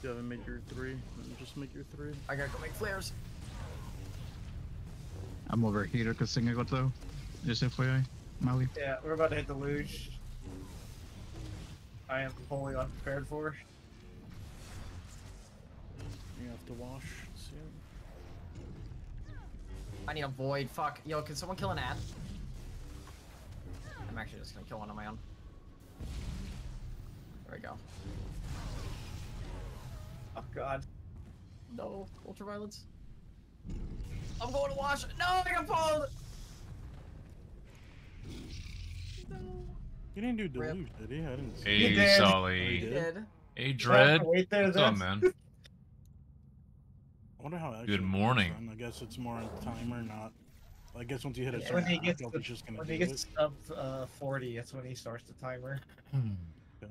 You haven't made your three. then Just make your three. I gotta go make flares. I'm over here kasi nga ko to. Just FYI, Maui. Yeah, we're about to hit the luge. I am wholly unprepared for. You have to wash soon. I need a void. Fuck. Yo, can someone kill an ad? I'm actually just gonna kill one on my own. There we go. Oh god. No, ultraviolence. I'm going to wash. No, I got pulled. No. He didn't do Rip. deluge, did he? I didn't see. Hey, You did. He He did? did. Hey, Dread. Wait there, What's up, man? I wonder how. it Good morning. then. I guess it's more on timer, not. I guess once you hit a Yeah, certain when he gets the- it's just gonna When do he gets it. up uh, 40, that's when he starts the timer. Yeah.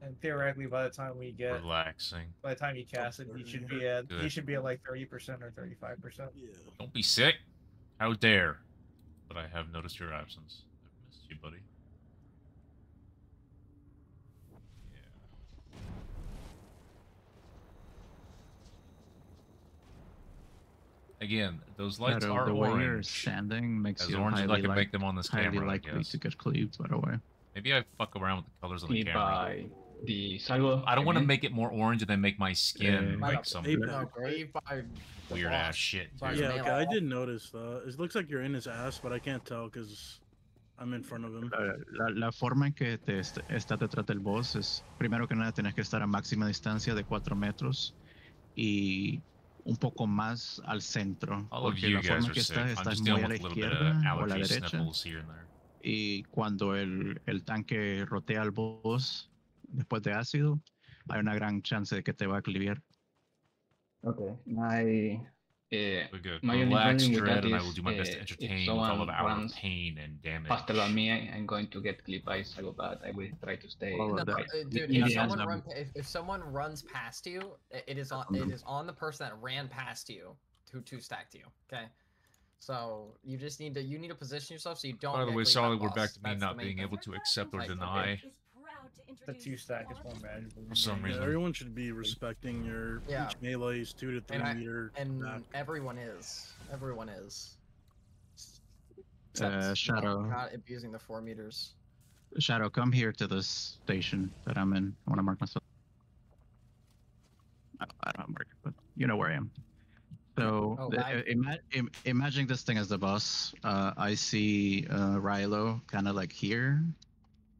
And theoretically, by the time we get, Relaxing. by the time you cast it, he should be at he Good. should be at like 30% or 35%. Yeah. Don't be sick. How dare. But I have noticed your absence. I've missed you, buddy. Yeah. Again, those lights Shadow, are the way you're standing makes As you orange as highly, I can like, make them on this highly camera, I likely guess. to get cleaved, by the way. Maybe I fuck around with the colors on the camera. by the salvo. I don't want to make it more orange and then make my skin Yeah. like some Ape- No, grave by the weird ass shit. Dude. Yeah, okay, I out. did notice that. It looks like you're in his ass, but I can't tell because I'm in front of him. La, la- la forma en que te est- está detrás del boss es, primero que nada, tienes que estar a máxima distancia de 4 metros y un poco más al centro. All of porque la forma en que estás, estás muy a la izquierda o a la derecha. Y cuando el, el tanque rotea al boss después de ácido, hay una gran chance de que te va a cliviar. Okay. My. Uh, We're good. My only Relax, problem Dread, that and I will do my best to uh, if entertain with all of someone our runs pain and damage. faster than me, I- I'm going to get clipped by salvo, but I will try to stay. All No, of no, uh, dude, if someone, run, if, if someone runs past you, it is on it is on the person that ran past you who two stacked you. Okay, so you just need to you need to position yourself so you don't. By the way, cleaved by Solid, we're back to me That's not main being thing. able to accept or Like, deny. Is proud to The two stack is more Barb manageable. For some Yeah, reason. everyone should be respecting your Yeah. each melee is two to three And I- meter And back. everyone is. Everyone is. Uh, Shadow. Not abusing the four meters. Shadow, come here to this station that I'm in. I want to mark myself. I, I don't mark it, but you know where I am. So, Oh, the- I- uh, ima- im- imagine this thing as the boss. Uh, I see uh, Riylo kind of like here,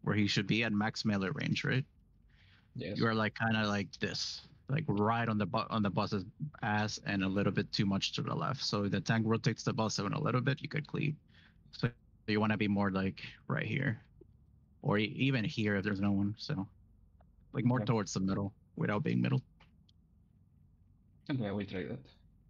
where he should be at max melee range, right? Yes. You are like kind of like this, like right on the bu- on the boss's ass, and a little bit too much to the left. So the tank rotates the boss in a little bit. You could cleave. So you want to be more like right here, or e- even here if there's no one. So like more Okay. towards the middle without being middle. Okay, I will try that.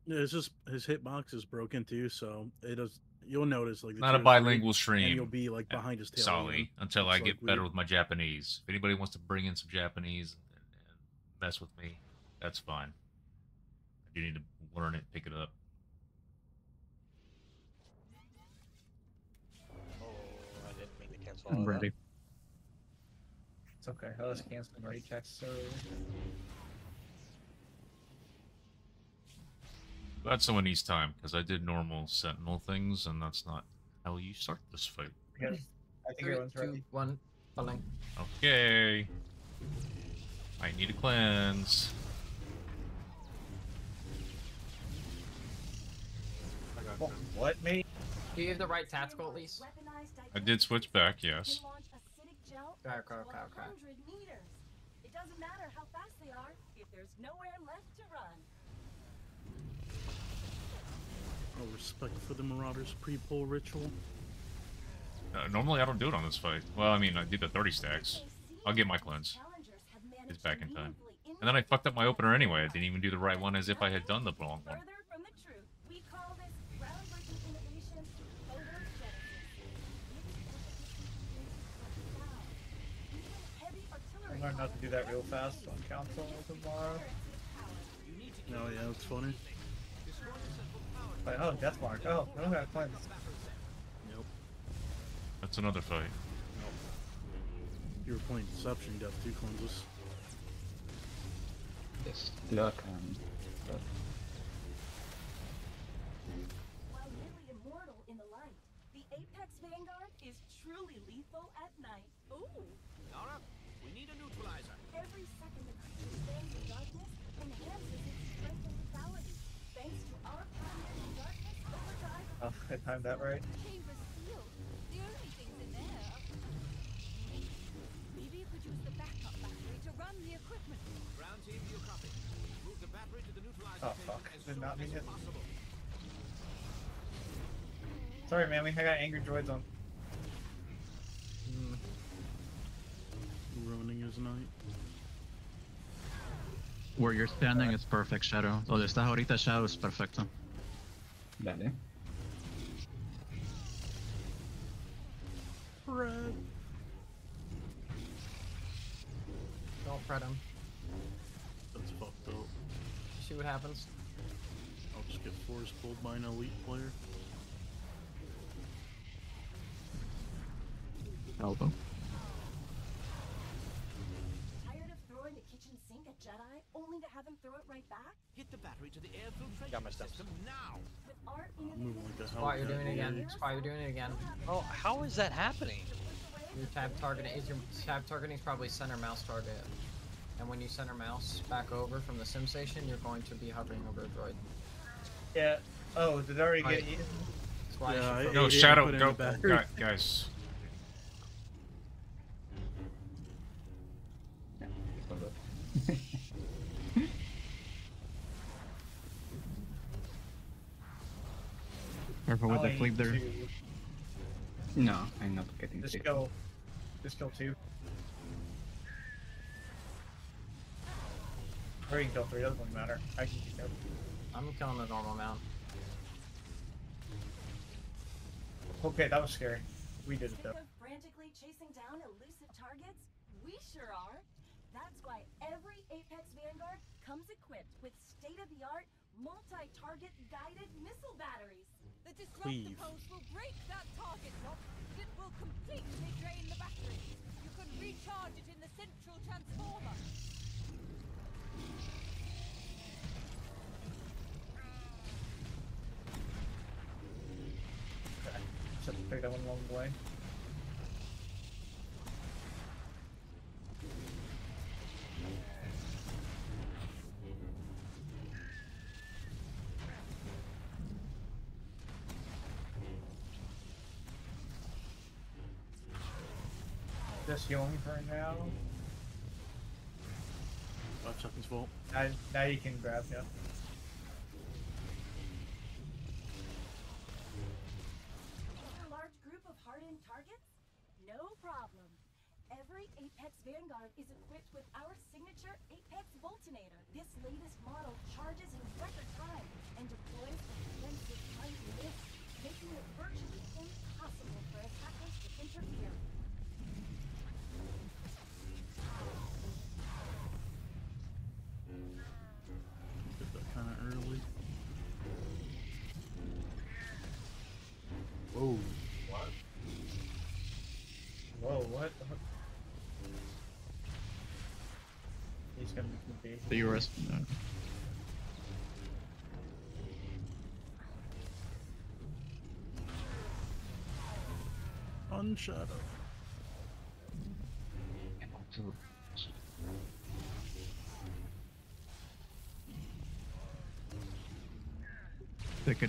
Yeah, it's just his hitbox is broken too, so it does. You'll notice like Not a two to three, bilingual and you'll be like behind his tail. you Solly, know? until I It's, get like, better weird. with my Japanese. If anybody wants to bring in some Japanese and, and mess with me, that's fine. I do need to learn it, pick it up. Oh, I didn't mean to cancel. I'm of that. ready. It's okay. I was canceling already text, so Glad someone needs time because I did normal Sentinel things, and that's not how you start this fight. I guess- I think Three, everyone's two, ready. one, bowling. Okay. I need a cleanse. I got Wha- you. What, mate? Do you have the right tactical at least? I did switch back, yes. Can launch acidic gel Okay, okay, okay, okay. It doesn't matter how fast they are if there's nowhere left to run. No respect for the Marauders pre-pull ritual. Uh, normally I don't do it on this fight. Well, I mean, I did the 30 stacks. I'll get my cleanse. Challengers have managed It's back in time. And then I fucked up my opener anyway. I didn't even do the right one as if I had done the wrong one. Further from the truth, we call this groundbreaking innovation photogenesis. Even heavy I learned not to do that real fast on console tomorrow. No, yeah, it's funny. Like, oh, death mark. Oh, I don't have cleanse. Yep. That's another fight. You were playing Deception, you got two cleanses. Yes, luck and. But While nearly immortal in the light, the Apex Vanguard is truly lethal at night. Ooh! Nara, we need a neutralizer. Every second the creature stands in darkness enhances its strength and lethality. Thanks to our primary darkness overdrive. Oh, I timed that right. Chamber's sealed. The only things in there are... Maybe you could use the backup battery to run the equipment. Ground team, you copy? Move the battery to the neutralizer Oh, fuck. as Did not mean as it. possible. Sorry, man. We I got angry droids on. Mm. Ruining his night. Where you're standing is perfect, Shadow. Donde estás ahorita, Shadow, es perfecto. dale. Fred. Don't fret him. That's fucked up. See what happens. I'll just get force pulled by an elite player. Elbow. Tired of throwing the kitchen sink at Jedi only to have him throw it right back? Get the battery to the air filtration Got my steps. system now. With our I'm moving like a Spot, you're doing it again. warrior. Spot, you're doing it again. Oh, how is that happening? Your tab targeting is your tab targeting is probably center mouse target. And when you center mouse back over from the stim station, you're going to be hovering over a droid. Yeah. Oh, did it already Right. get eaten? That's Yeah, you should I- focus- No, Eight, eight, Shadow, put go, back. guys. Careful with the I'll oh, flip there. to no, I'm not getting Just sick. kill. Just kill two. Or you can kill three. Doesn't really matter. I can keep it. I'm killing the normal mount. Okay, that was scary. We did it though. of frantically chasing down elusive targets? We sure are. That's why every Apex Vanguard comes equipped with state-of-the-art multi-target guided missile batteries. The disruptor Cleave. pulse will break that target lock. It will completely drain the battery. You can recharge it in the central transformer. Okay. Just have to that one along the way. Just healing for now. Five seconds vault. Now, now you can grab, yeah. A large group of hardened targets? No problem. Every Apex Vanguard is equipped with our signature Apex Voltinator. This latest model charges in record time and deploys Whoa. What? Whoa, what? The fuck? He's gonna be The US. No. Unshadow. Able to Take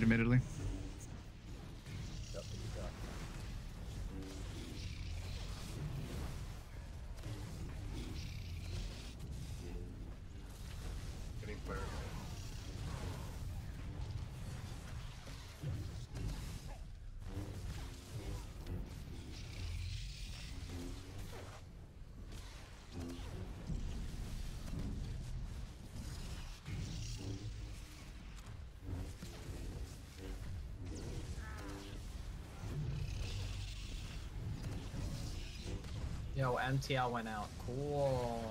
MTL went out. Cool.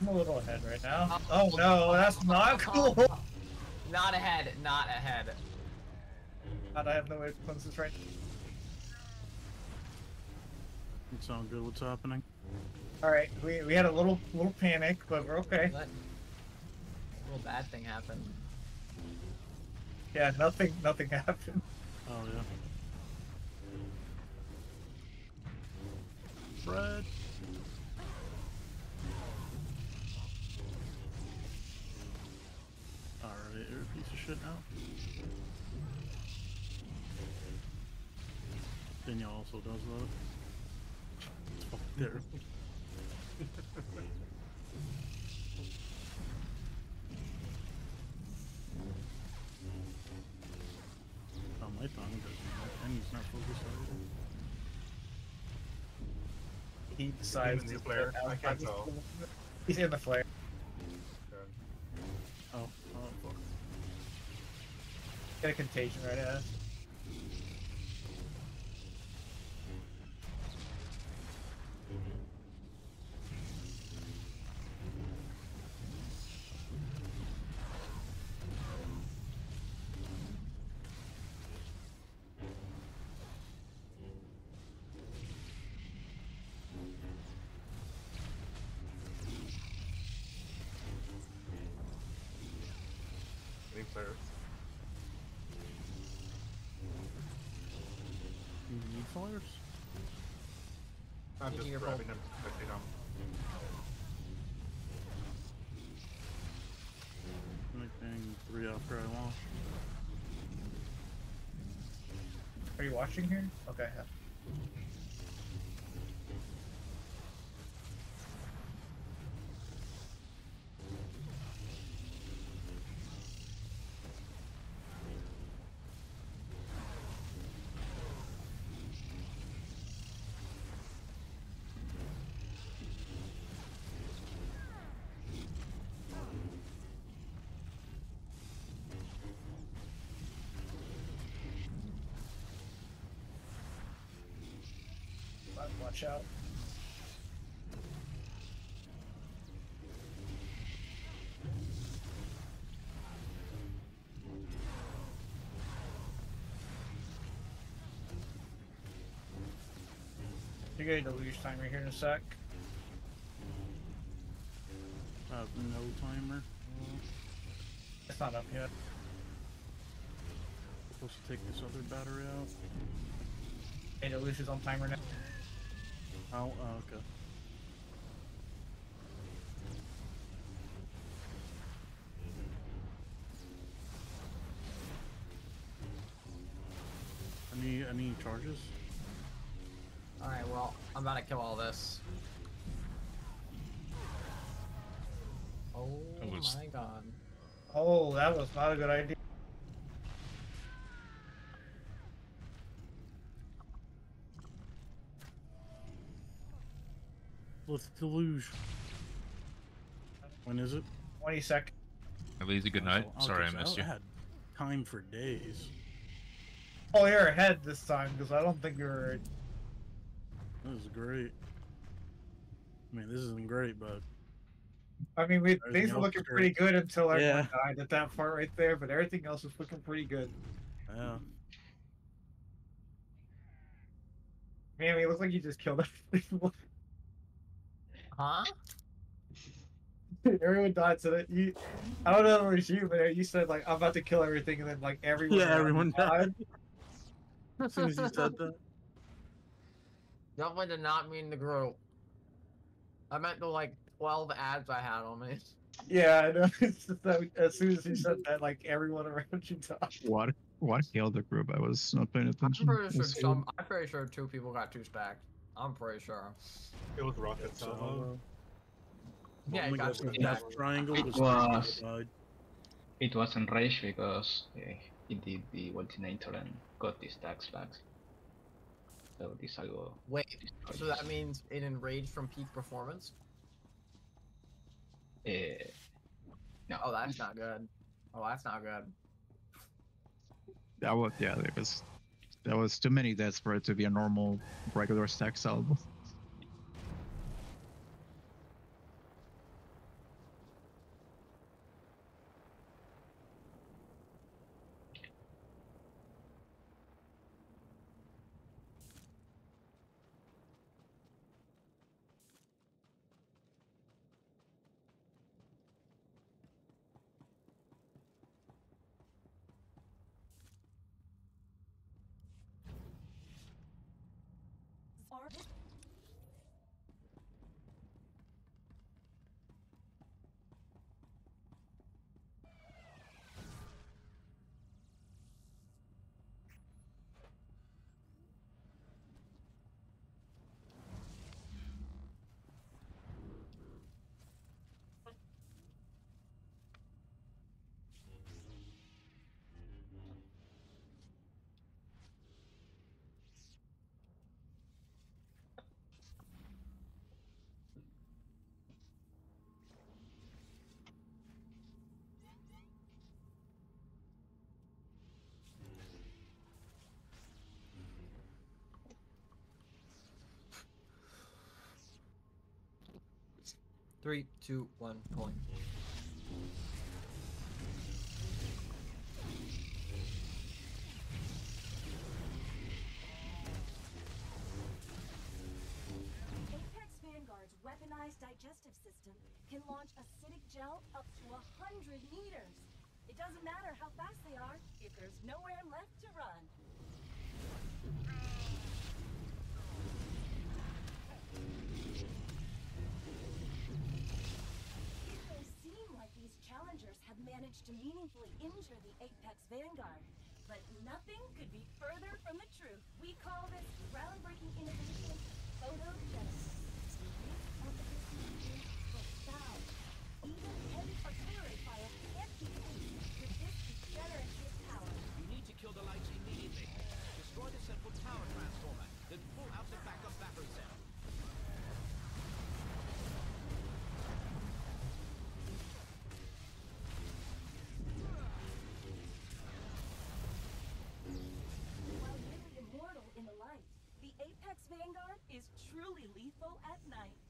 I'm a little ahead right now. Oh, oh no, oh, that's oh, not cool. Not ahead, not ahead. God, I have no way to cleanse this right. It's all good. What's happening? All right, we, we had a little little panic, but we're okay. Let- little bad thing happened. Yeah, nothing nothing happened. Oh yeah. Fred. Alright, you're a piece of shit now. Danielle also does that. It's fucking terrible. Oh, my tongue doesn't and he's not focused already. He decides in the to flare? I can't tell. He's in the flare. Oh, oh fuck. Get a contagion right at us. I'm just your grabbing them. Picking them. Like three after I launch. Are you watching here? Okay. Watch out. You're going to lose timer here in a sec. I have no timer. It's not up yet. Supposed to take this other battery out. And Lucius on timer now. Oh, oh, okay. Any any charges? Alright, well, I'm about to kill all this. Oh was- my god. Oh, that was not a good idea. Is it? 20 sec. Lazy, good night. Oh, Sorry I okay, so missed you. had time for days. Oh, you're ahead this time because I don't think you're. This is great. I mean, this isn't great, but I mean, we Everything things were looking pretty good until everyone Yeah. died at that part right there, but everything else was looking pretty good. yeah. Man, it looks like you just killed everything. Huh? Everyone died, so that you. I don't know if it was you, but you said like I'm about to kill everything, and then like everyone. Yeah, everyone died. As soon as you said that. Definitely did not mean the group. I meant the like 12 ads I had on me. Yeah, I know. It's just that as soon as you said that, like everyone around you died. What? What killed the group? I was not paying I'm attention. pretty sure some. I'm pretty sure two people got two stacked. I'm pretty sure. It was Rocket So, Salvo. Uh, Yeah, only it got guy two that triangle It was was- died. It was enraged because uh, he did the Voltinator and got the stacks back. So this algo. Wait, so that means it enraged from peak performance? Uh, no. Oh, that's not good. Oh, that's not good. That was yeah. There was there was too many deaths for it to be a normal regular stack salvo. This Three, two, one, point. Apex Vanguard's weaponized digestive system can launch acidic gel up to a hundred meters. It doesn't matter how fast they are if there's nowhere left to run. It may seem like these challengers have managed to meaningfully injure the Apex Vanguard, but nothing could be further from the truth. We call this groundbreaking innovation photogenesis. Vanguard is truly lethal at night.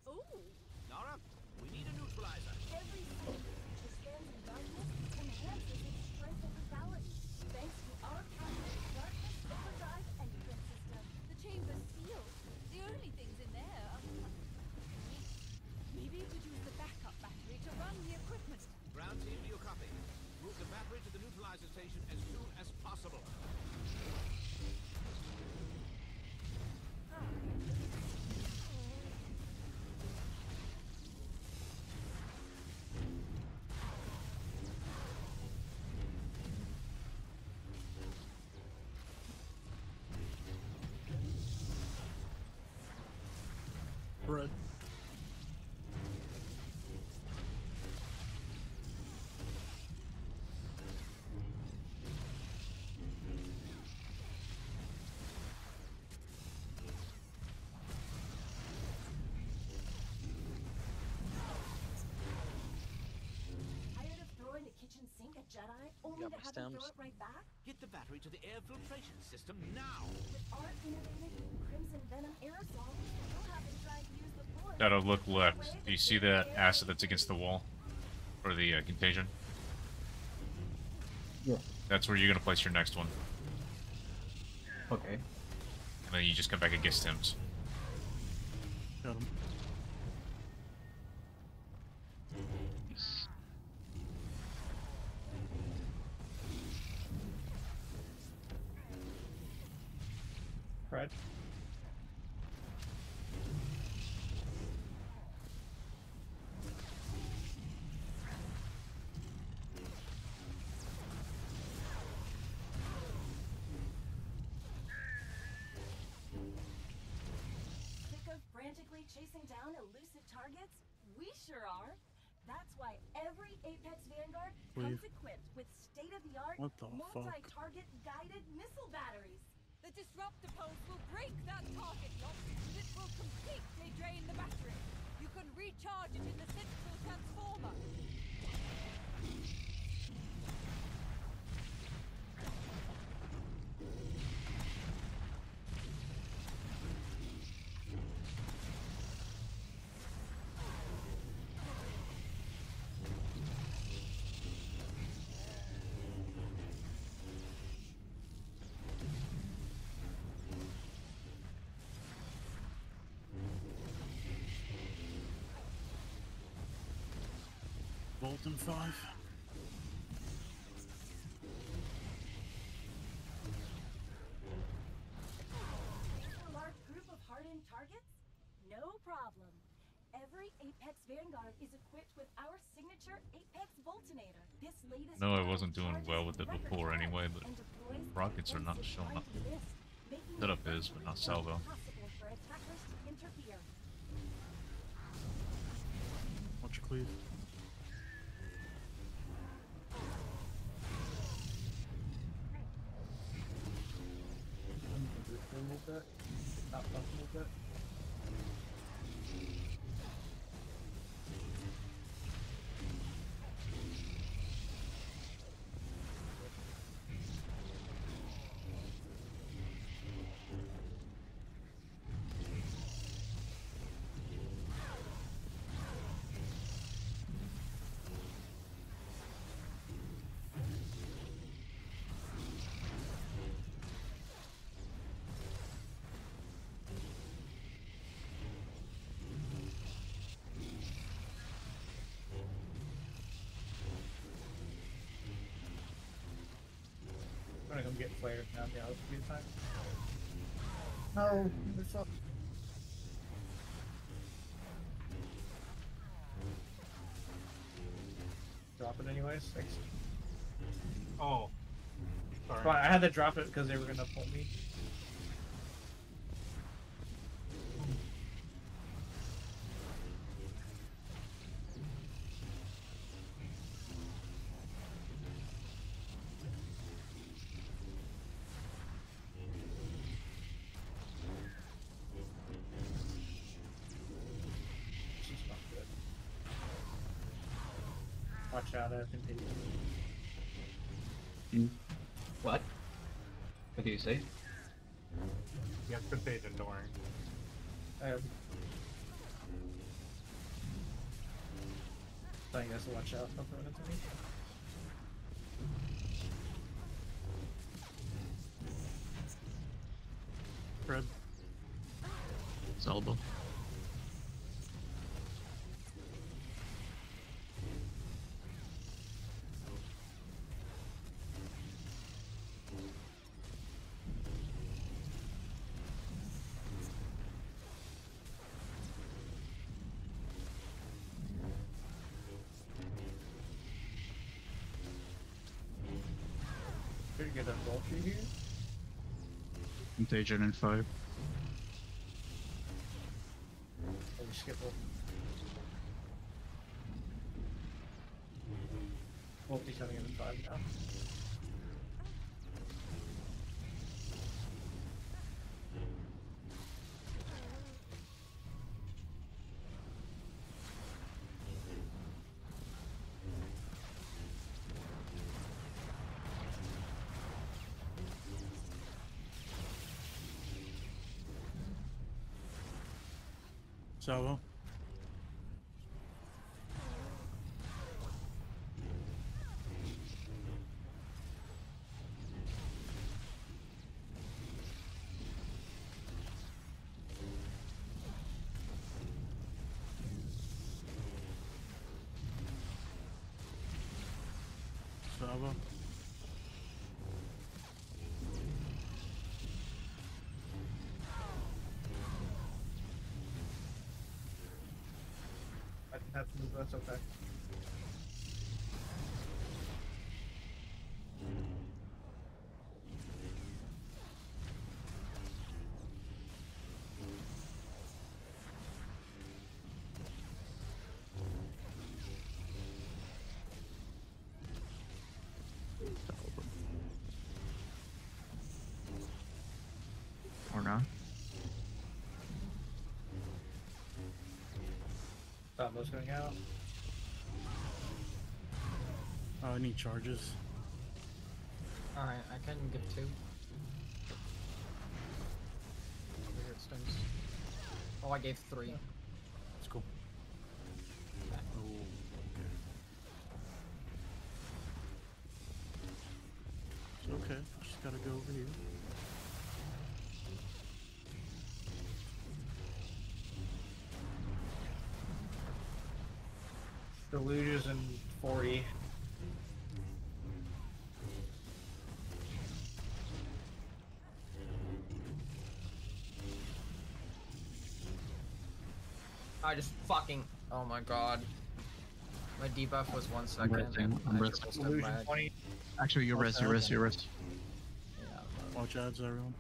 Jedi, only Got to my have them throw it right back? Get the battery to the air filtration system now. With our innovative Crimson Venom aerosol, use the force. That'll look left. Do you see the acid that's against the wall? Or the uh, contagion? Yeah. That's where you're gonna place your next one. Okay. And then you just come back and get stims. What the fuck? multi-target guided missile batteries. The disruptor pulse will break that target lock, and it will completely drain the battery. You can recharge it in the central transformer. Bolton 5. A large group of hardened targets? problem. Every Apex Vanguard is equipped with our signature Apex Voltinator. This latest No, I wasn't doing well with it before anyway, but rockets are not showing up. time to list, making Setup it is, but not salvo. impossible for attackers to interfere. Watch your cleave. Gonna come get flared now. Yeah, let's be time. No, what's up? Drop it anyways. Thanks. Oh. Sorry. Fine, I had to drop it because they were gonna pull me. Out, I think they What? What do you say? You have contagion, don't worry. I have. Telling you guys to watch out. Good at Vulture here. Contagion in five. Oh, skip coming in five now. Salvo. Move, that's okay. Combo's going out. Oh, I need charges. Alright, I can give two. Over here it stings. Oh, I gave three. That's cool. Oh, okay. It's okay. Just gotta go over here. Deluges and 40. I just fucking. Oh my god. My debuff was one second. I'm resting. I'm resting. triple step Illusion lag. 20. Actually, you rest. You rest. You rest. Yeah, Watch ads, everyone.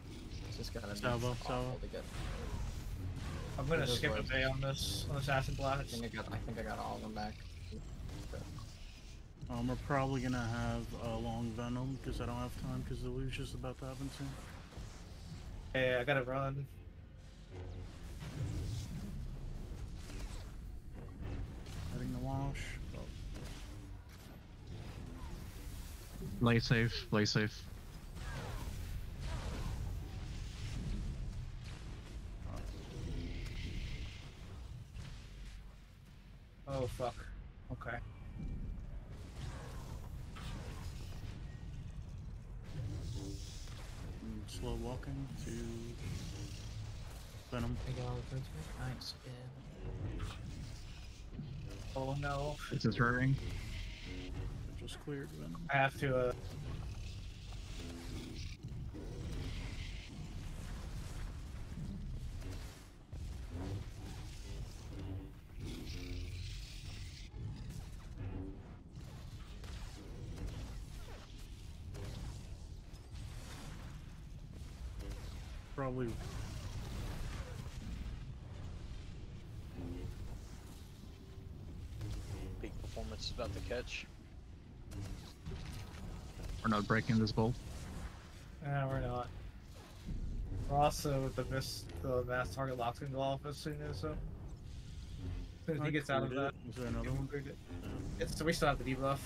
it's just gonna be Salvo, salvo. to get. I'm gonna skip a it bay on this on this acid I think I got. I think I got all of them back. Um, we're probably gonna have a long venom because I don't have time because the Lucius about to happen soon. Hey, I gotta run. Heading to wash. Oh, Play safe. Play safe. Oh no. This is hurting. Just cleared venom. I have to. Uh... catch. We're not breaking this bolt. No, we're not. We're also the miss the mass target lock's gonna go off as soon as uh, as soon as I he gets out of cleared that. it. Is there another one? cleared it. It's, so we still have the debuff.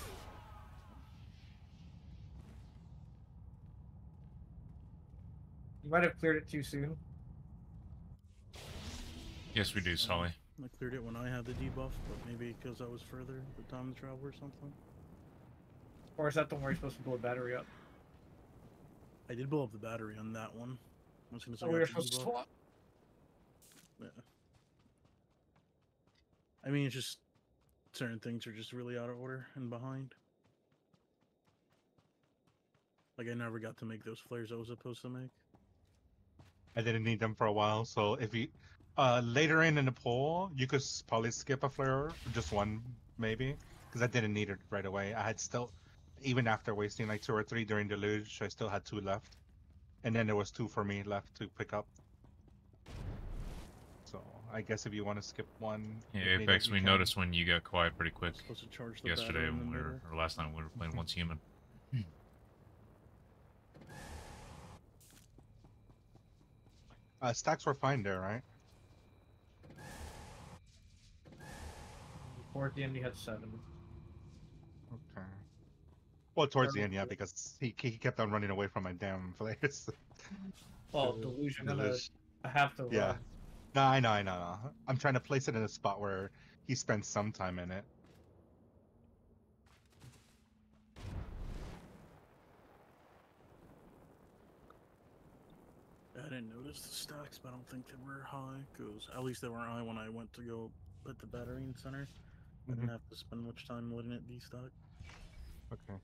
You might have cleared it too soon. Yes, we do, Sully. I cleared it when I had the debuff, but maybe because I was further the time to travel or something. Or is that the one where you're supposed to blow the battery up? I did blow up the battery on that one. I was gonna say Oh, I we got were the supposed to debuff. swap. Yeah. I mean, it's just certain things are just really out of order and behind. Like I never got to make those flares I was supposed to make. I didn't need them for a while, so if you uh later in in the poll, you could probably skip a flare, just one maybe, because I didn't need it right away. I had still, even after wasting like two or three during deluge, I still had two left, and then there was two for me left to pick up. So I guess if you want to skip one, Yeah, Apex, we can. noticed when you got quiet pretty quick Supposed to charge the yesterday when we were, or last night when we were playing Once Human. Uh, stacks were fine there, right? Or at the end you had seven. Okay. Well, towards the end, yeah, because he he kept on running away from my damn flares. Well, So, delusion. I have to. Yeah. run. No, I know, I know, I know. I'm trying to place it in a spot where he spent some time in it. I didn't notice the stacks, but I don't think they were high. Cause at least they weren't high when I went to go put the battery in center. Mm-hmm. I didn't have to spend much time letting it destock. Okay.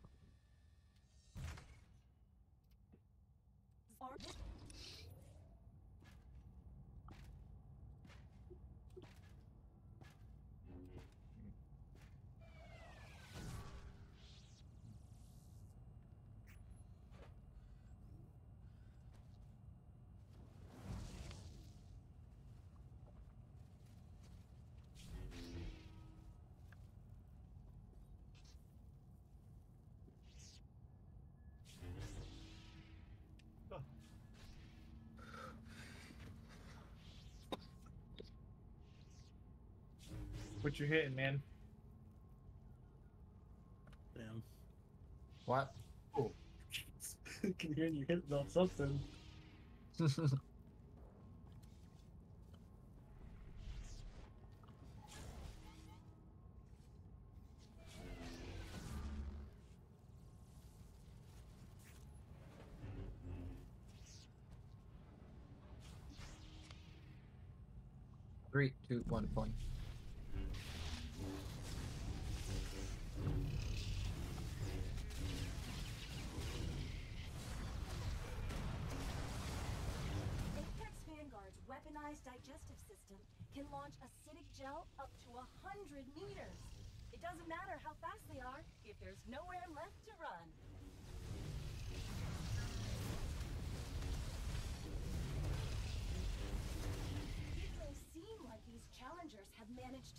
What you hitting, man? Damn. What? Oh. Can hear you hitting on something. Three, two, one, point.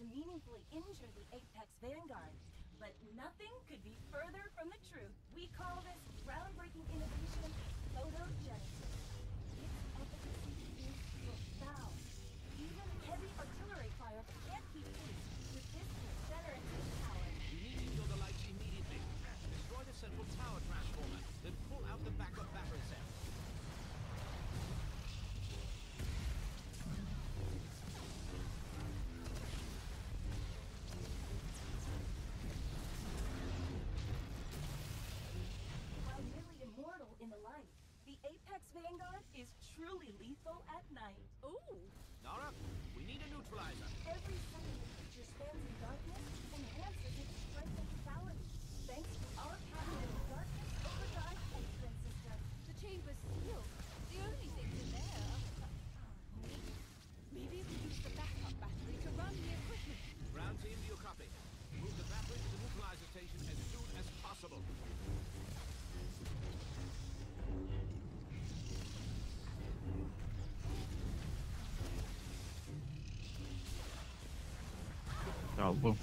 To meaningfully injure the Apex Vanguard, but nothing could be further from the truth. Vanguard is truly lethal Well.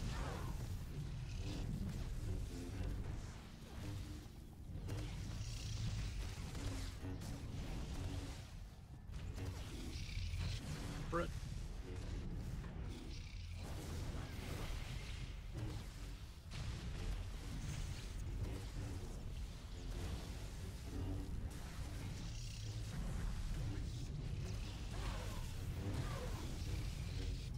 Brett.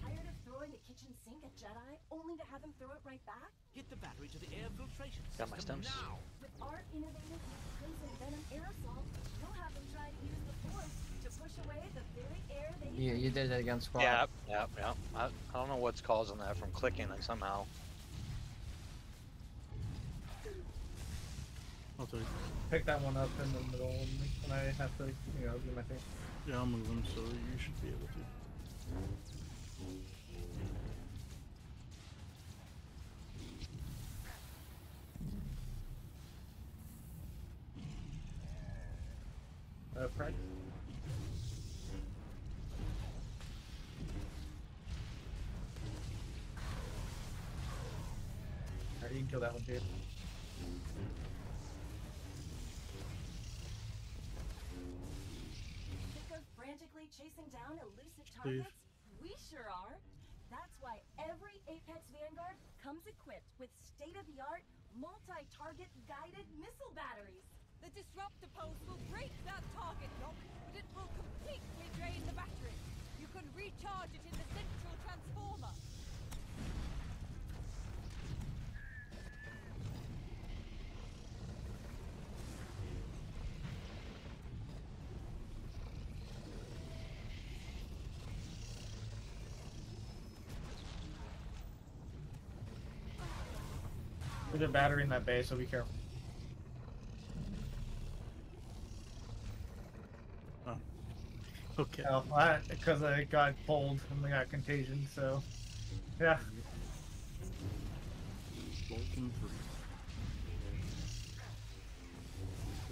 Tired of throwing the kitchen sink at Jedi only to have him throw it right back? Get the battery to the air filtration Got my system stims. now. With our innovative Crimson Venom aerosol, you'll have them try to use the Force to push away the very air they You, you did it against squad. Yeah, yeah, yeah. I, I don't know what's causing that from clicking it somehow. Oh, I'll take. Pick that one up in the middle when I have to, you know, do my thing. Yeah, I'll move them, so you should be able to. Chasing down elusive Steve. targets? We sure are. That's why every Apex Vanguard comes equipped with state-of-the-art, multi-target guided missile batteries. The disruptor pulse will break that target lock, but it will completely drain the battery. You can recharge it in the central transformer. There's a battery in that bay, so be careful. Oh. Okay. Oh, because I got pulled and I got contagion, so. Yeah. It'd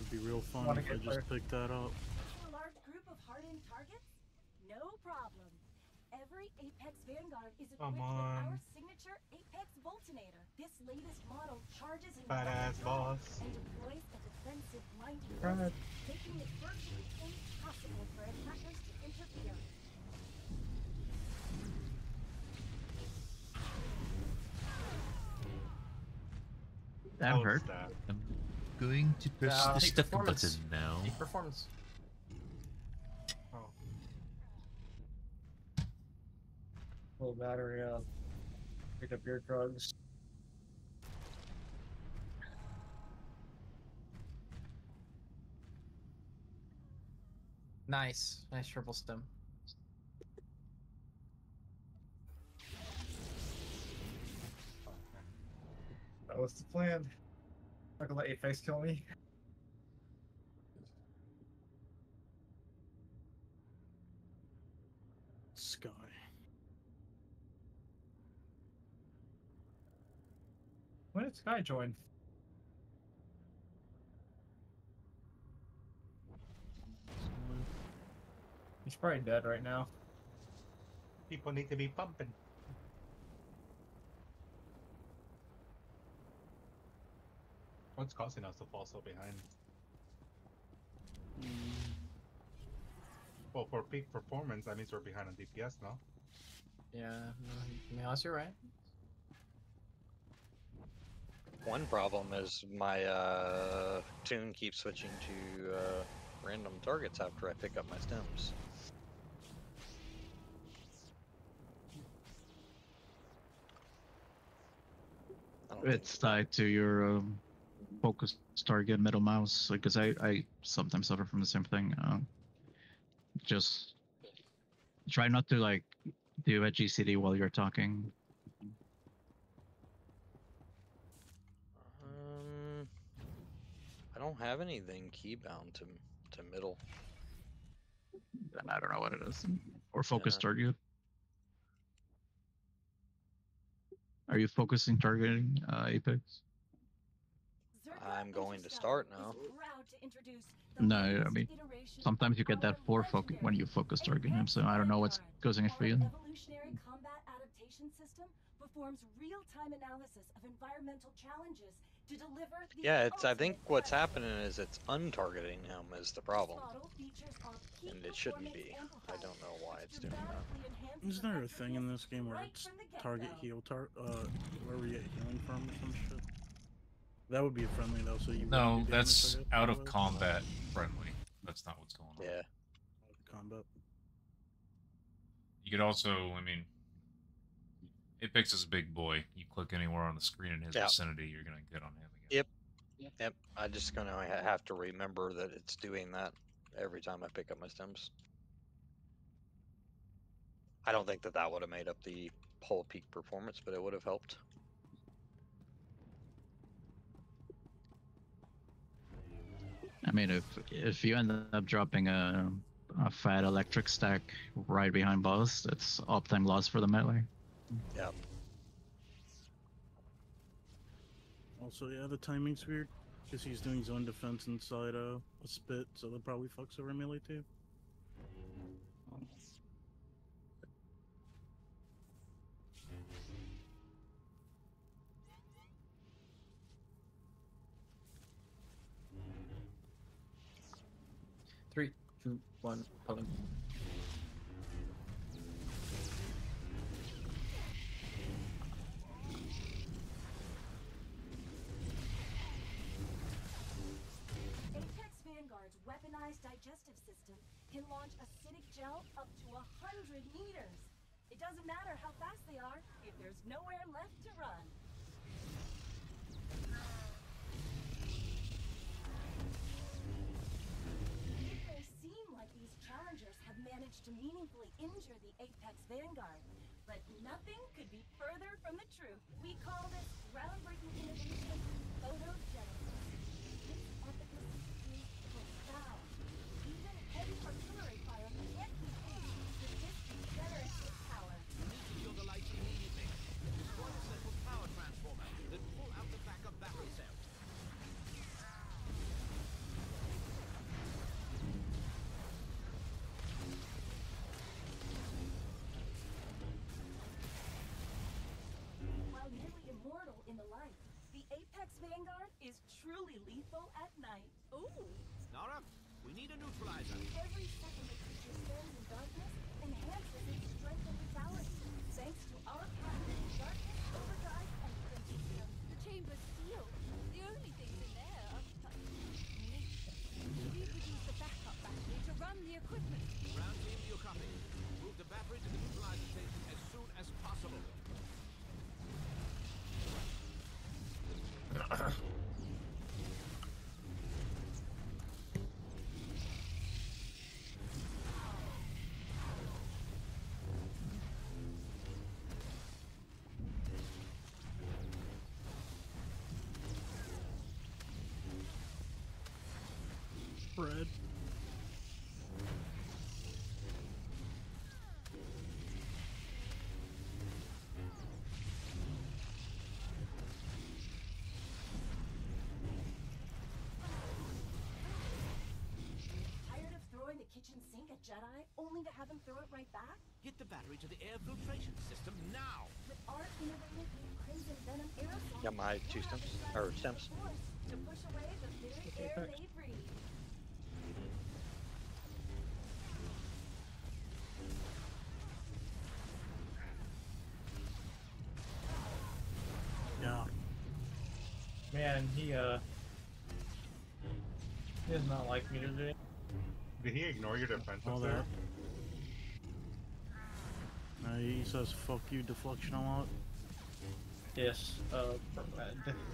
be real fun if I just there. picked that up. To a large group of hardened targets? No problem. Every Apex Vanguard is equipped Come with our on. signature Apex Voltinator. This latest model charges in Badass boss. and deploys a defensive blinding Right. burst, making it virtually impossible for attackers to interfere. That Oh, hurt. snap. I'm going to press Uh, the peak stuck performance. button now. Peak performance. Full battery up. Pick up your drugs. Nice. Nice triple stim. That was the plan. Not gonna let your face kill me. Sky. When did Sky join? He's probably dead right now. People need to be pumping. What's causing us to fall so behind? Well, for peak performance, that means we're behind on DPS now. Yeah, no, Meows, you're right. One problem is my uh, toon keeps switching to uh, random targets after I pick up my stims. I don't think- It's tied to your um, focus target middle mouse because I, I sometimes suffer from the same thing. Uh, just try not to like do a GCD while you're talking. Um, I don't have anything keybound to to middle. Then I don't know what it is. Or focus Yeah. target. Are you focusing targeting uh, Apex? I'm going to start now. No, I mean sometimes you get that four focus when you focus target him. So I don't know what's causing it for you. Evolutionary combat adaptation system performs real-time analysis of environmental challenges to deliver the Yeah, it's. I think what's happening is it's untargeting him is the problem, Model features our peak and it shouldn't be. I don't know why it's doing that. dramatically enhances Isn't there a thing in this game where it's target heal tar uh where we get healing from or some shit? That would be a friendly though, so you wouldn't No, do damage, I that's guess, out of combat friendly. That's not what's going on. Yeah. combat. You could also, I mean, Apex is a big boy. You click anywhere on the screen in his Yeah. vicinity, you're gonna get on him again. Yep. Yep. I just gonna have to remember that it's doing that every time I pick up my stims. I don't think that that would have made up the whole peak performance, but it would have helped. I mean, if if you end up dropping a, a fat electric stack right behind boss, that's uptime loss for the melee. Yep. Also, yeah, the timing's weird because he's doing zone defense inside uh, a spit, so that probably fucks over melee too. Three, two, one, open. Weaponized digestive system can launch acidic gel up to a hundred meters. It doesn't matter how fast they are if there's nowhere left to run. It may seem like these challengers have managed to meaningfully injure the Apex Vanguard, but nothing could be further from the truth. We call this groundbreaking innovation photogenesis. Vanguard is truly lethal at night. Ooh! Nara, we need a neutralizer. bread. kitchen sink at Jedi, only to have him throw it right back? Get the battery to the air filtration system now! With our innovative crimson venom aerosol... Yeah, my two stems, or stems. ...to push away the very air they've Man, he uh, he does not like me today. Did he ignore your defense All there? that. Uh, he says "fuck you" deflection a lot. Yes. Uh, from red.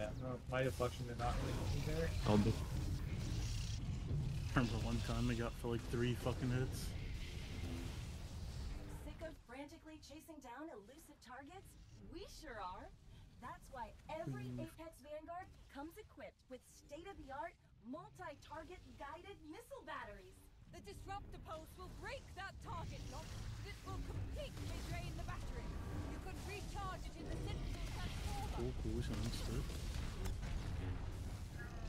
Yeah, no, my deflection did not really help me there. I'll do. Remember one time I got for like three fucking hits. Sick of frantically chasing down elusive targets? We sure are. That's why every Hmm. Apex Vanguard comes equipped with state-of-the-art multi-target guided missile batteries. The disruptor pulse will break that target lock, but it will completely drain the battery. You can recharge it in the central transformer. Cool, cool, sounds good.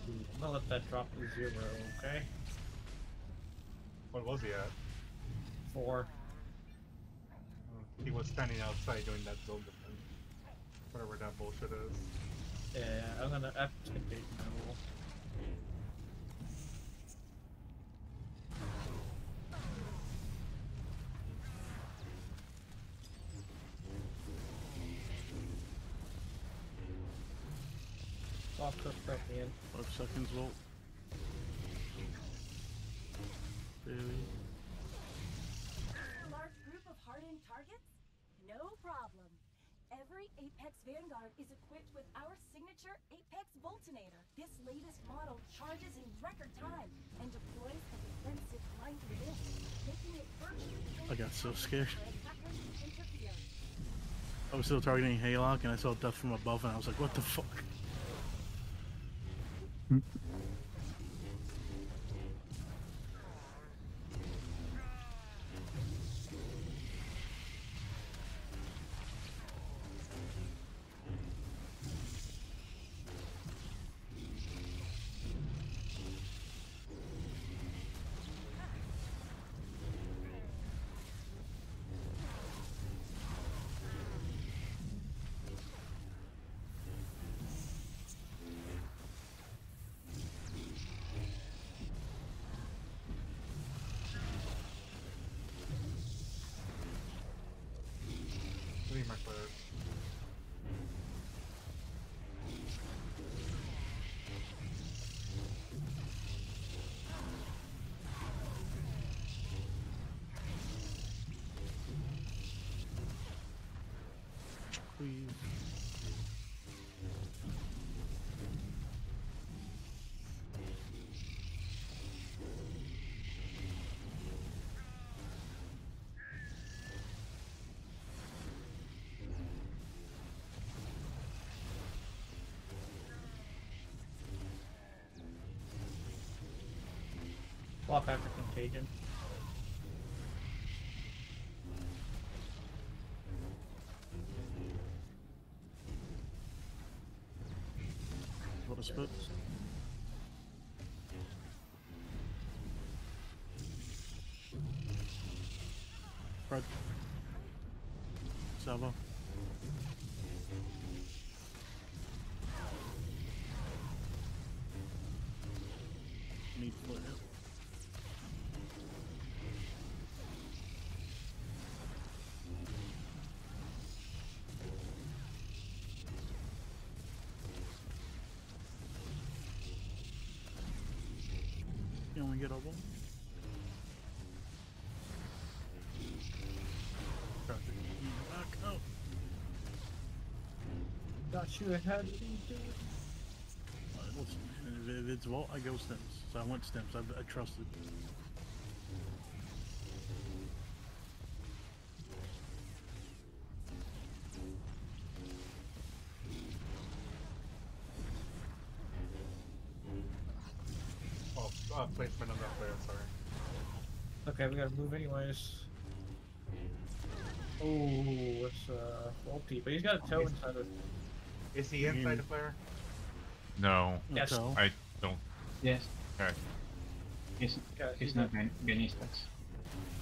I'm gonna let that drop to zero, okay? What was he at? Four. He was standing outside doing that zone defense. Whatever that bullshit is. Yeah, I'm gonna have to take eight no. Soft cook prep me in. Five seconds, Volt. Really? A large group of hardened targets? No problem. Every Apex Vanguard is equipped with our signature Apex Voltinator. This latest model charges in record time and deploys a defensive line within, making it virtually I got so scared. for attackers to interfere. I was still targeting Haylock and I saw death from above and I was like, what the fuck? Hmm. My players. Please. Swap after contagion. What a spit. You only get a one. Out. Oh. Got you ahead. If it's Vault, I go stims. So I went stims. I, I trusted. Okay, we gotta move anyways. Oh, what's uh faulty? But he's got a toe inside of Is he inside the flare? No, Yes. Okay. I don't. Yes. Okay. He's, Yeah, he's he's not gain- stacks.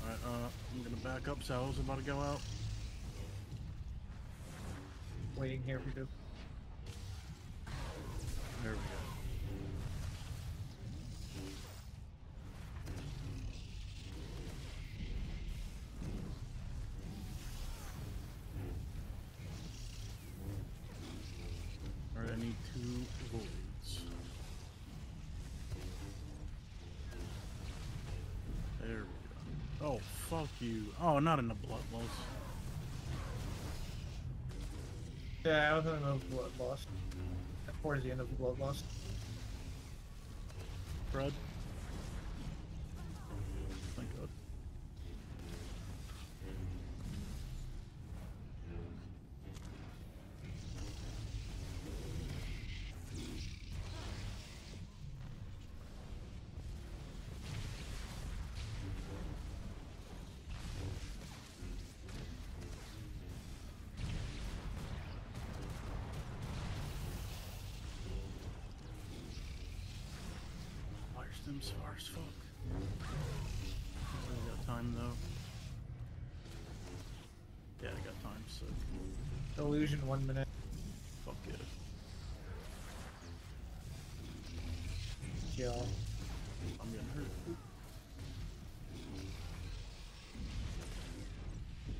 Alright, uh, I'm gonna back up. Sal's about to go out. Waiting here for you. Not in the bloodlust. Yeah, I was in the of Bloodlust. Towards the end of the Bloodlust. Fred? Illusion, one minute. fuck it. Kill. I'm getting hurt.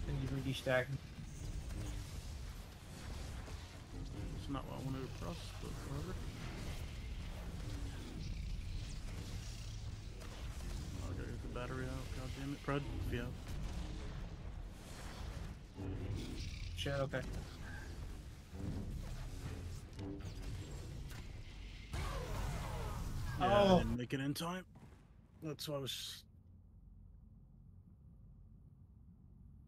And you restack. It's not what I wanted to press, but whatever. Oh, I gotta get the battery out, god damn it. Pred, yeah. Shit, okay. Yeah, oh. I Oh. didn't make it in time. That's why I was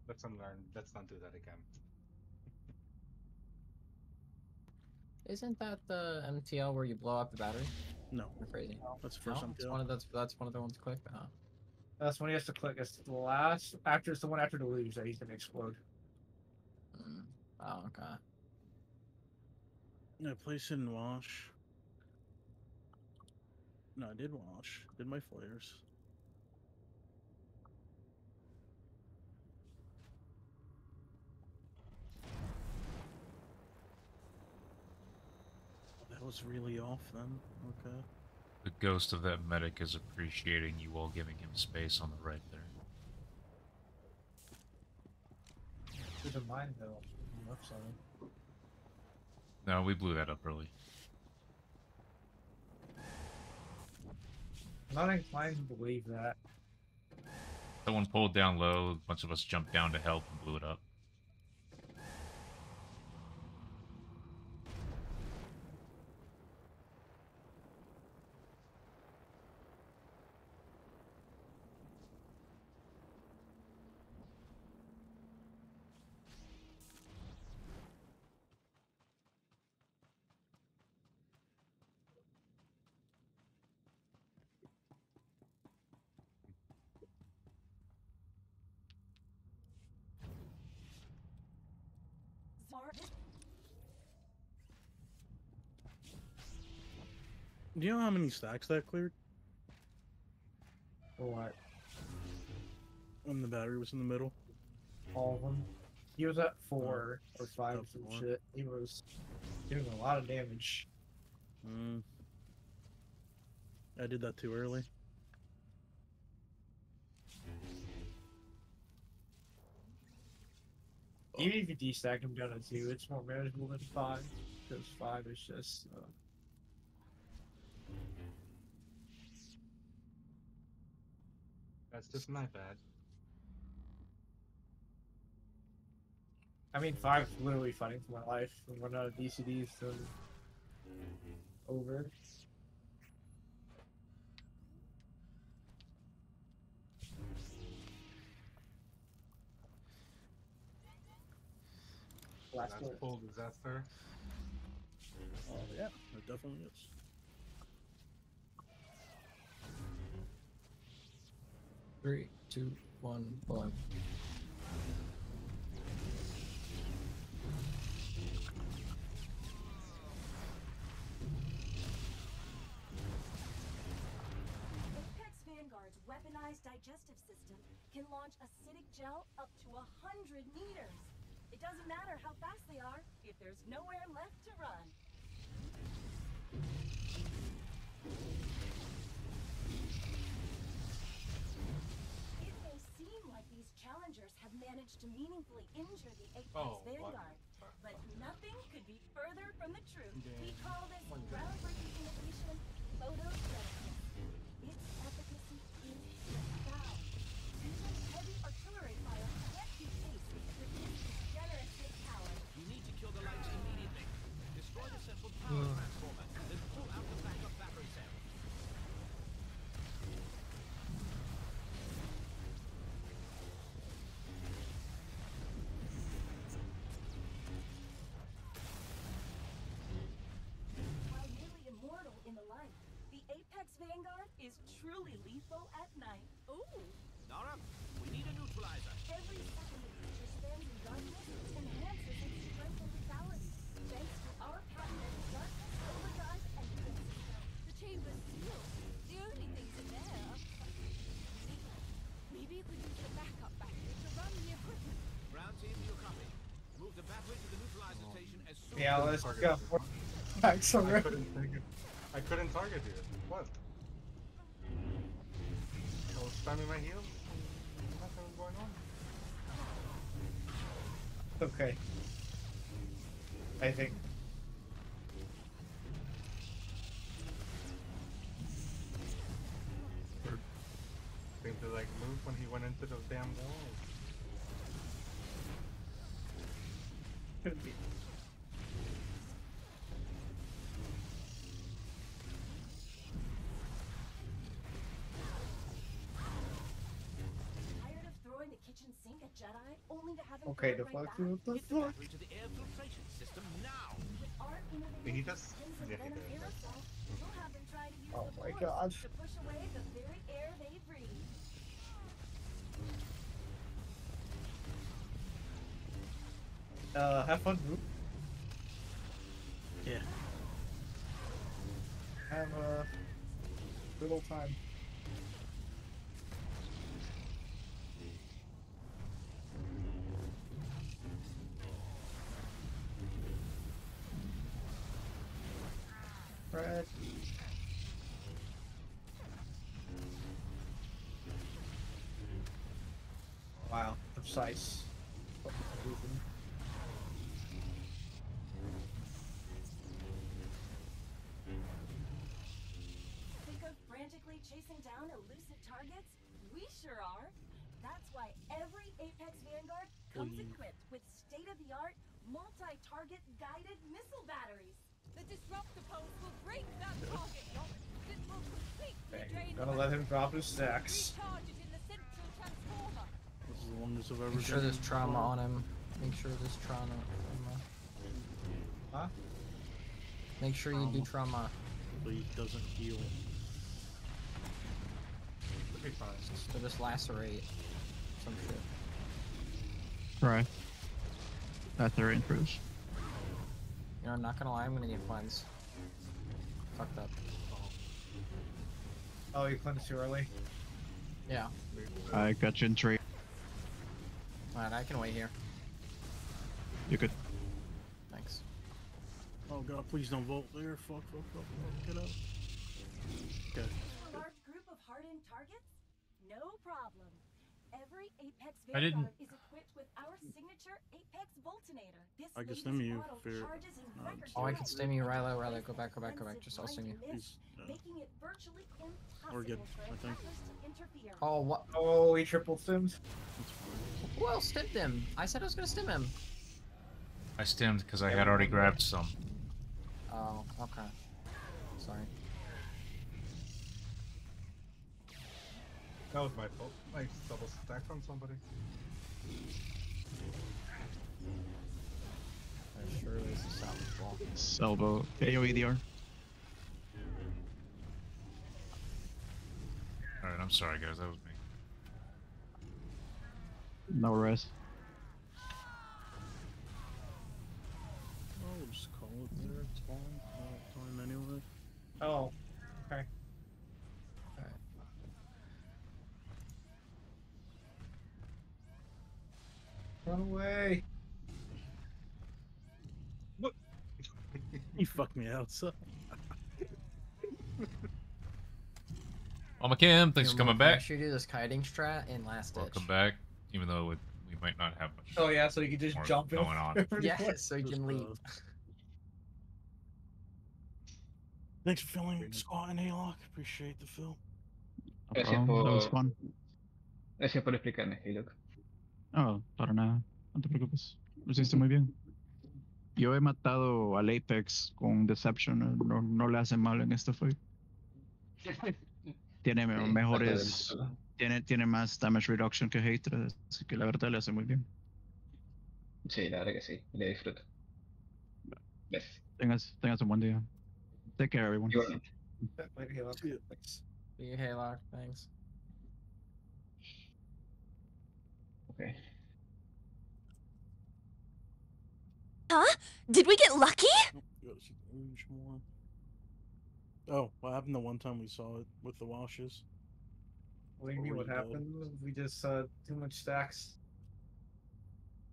Let's unlearn. Let's not do that again. Isn't that the MTL where you blow up the battery? no. Or crazy? That's the first it's MTL. one of that's that's one of the ones click. Oh. That's when he has to click. It's the last. After it's the one after the luge that he's gonna explode. Mm. Oh, okay. Yeah, place it in wash. No, I did wash. Did my flares. That was really off then. Okay. The ghost of that medic is appreciating you all giving him space on the right there. A mine though. Left side. No, we blew that up early. I'm not inclined to believe that. Someone pulled down low, a bunch of us jumped down to help and blew it up. Do you know how many stacks that cleared? Or what? When the battery was in the middle? All of them. He was at four or five Up some shit. He was doing a lot of damage. Mm. I did that too early. Even if you destack him down to two, it's more manageable than five. Because five is just. Uh, That's just my bad. I mean, five's literally fighting for my life. and Run out of DCDs, so over. Last That's one. full disaster. Mm-hmm. Oh yeah, it definitely is. Three, two, one, Three, two, one, one. weaponized digestive system can launch acidic gel up to a 100 meters. It doesn't matter how fast they are if there's nowhere left to run. Managed to meaningfully injure the Apex Oh, what? Vanguard, but nothing could be further from the truth. We call this groundbreaking innovation photogenesis. Nearly in the light, the Apex Vanguard is truly lethal at night. Ooh, Nara, we need a neutralizer. Every second the creature stands in darkness enhances its strength and lethality, thanks to our patented darkness overdrive and defense the chamber's sealed. The only things in there are... Maybe you could use the backup battery to run the equipment. Ground team, you copy. Move the battery to the neutralizer oh. station as soon Yeah, let's go. this Max I already. Couldn't take it. I couldn't target you. What? I was spamming my heels. Nothing was going on. Okay. I think. Seemed to like move when he went into those damn walls. Could be. Jedi, only to have him Okay, throw it right deflector, what the fuck? battery to the air filtration system now. With our innovative Did he just- yeah, he did. we'll have them try to use Oh my force gosh. to push away the very air they breathe. Uh, have fun, group. Yeah. Have a little time. Red. Wow, precise. Think of frantically chasing down elusive targets? We sure are. That's why every Apex Vanguard comes Please. equipped with state-of-the-art multi-target guided missile batteries. The disruptor pulse will break that target lock. It will completely drain gonna let him drop his stacks. Recharge it in the central transformer. This is the longest I've ever Make sure there's trauma on him. Make sure there's trauma. Huh? Make sure you do trauma. But he doesn't heal. Should be fine. So just lacerate some shit. Right. That's the improves. You know, I'm not gonna lie, I'm gonna need cleanse. Fucked up. Oh, you cleansed too early. Yeah. I got you in tree. Alright, I can wait here. You could. Thanks. Oh god, please don't vote there. Fuck, fuck, fuck, fuck. Get out. Okay. A large group of hardened targets? No problem. Every Apex I didn't- is equipped with our signature Apex Voltinator. This I can latest stim you model if you're charges in not record Oh, I can stim you, Riylo, Riylo, go back, go back, go back. Just I'll stim you. He's, uh, making it virtually impossible We're good, for I think. attackers to interfere. Oh, what? Oh, he triple stimmed. that's fine. Who else stimmed him? I said I was gonna stim him. I stimmed because I had already grabbed some. Oh, okay. Sorry. That was my fault. I double stacked on somebody. There surely is a salvage ball. Salvo. AoE DR. Alright, I'm sorry guys, that was me. No rest. Oh, we'll just call it there. It's fine. Not time anyway. Oh, Run away. What? you fucked me out, son. Mama Kim, thanks for coming back. Make sure you do this kiting strat in last Welcome ditch. back, even though we might not have much. Oh yeah, so you can just jump going on. yeah, so you can leave. Thanks for filming Scott and Haylock. Appreciate the film. Gracias, por... That was fun. Gracias por explicarme, Haylock. Oh, para nada. No te preocupes. Lo hiciste muy bien. Yo he matado al Apex con Deception. No, no le hace mal en este fight. Tiene Sí, mejores. Tiene, tiene más damage reduction que Hatred. Así que la verdad le hace muy bien. Sí, la verdad que sí, le disfruto. Gracias. Tengas, tengas un buen día. Take care, everyone. See ya. thanks. Be thanks. Okay. Huh? Did we get lucky? Oh, you gotta see the orange more. What happened the one time we saw it with the washes? What do you mean? What you dead? happened? We just uh too much stacks.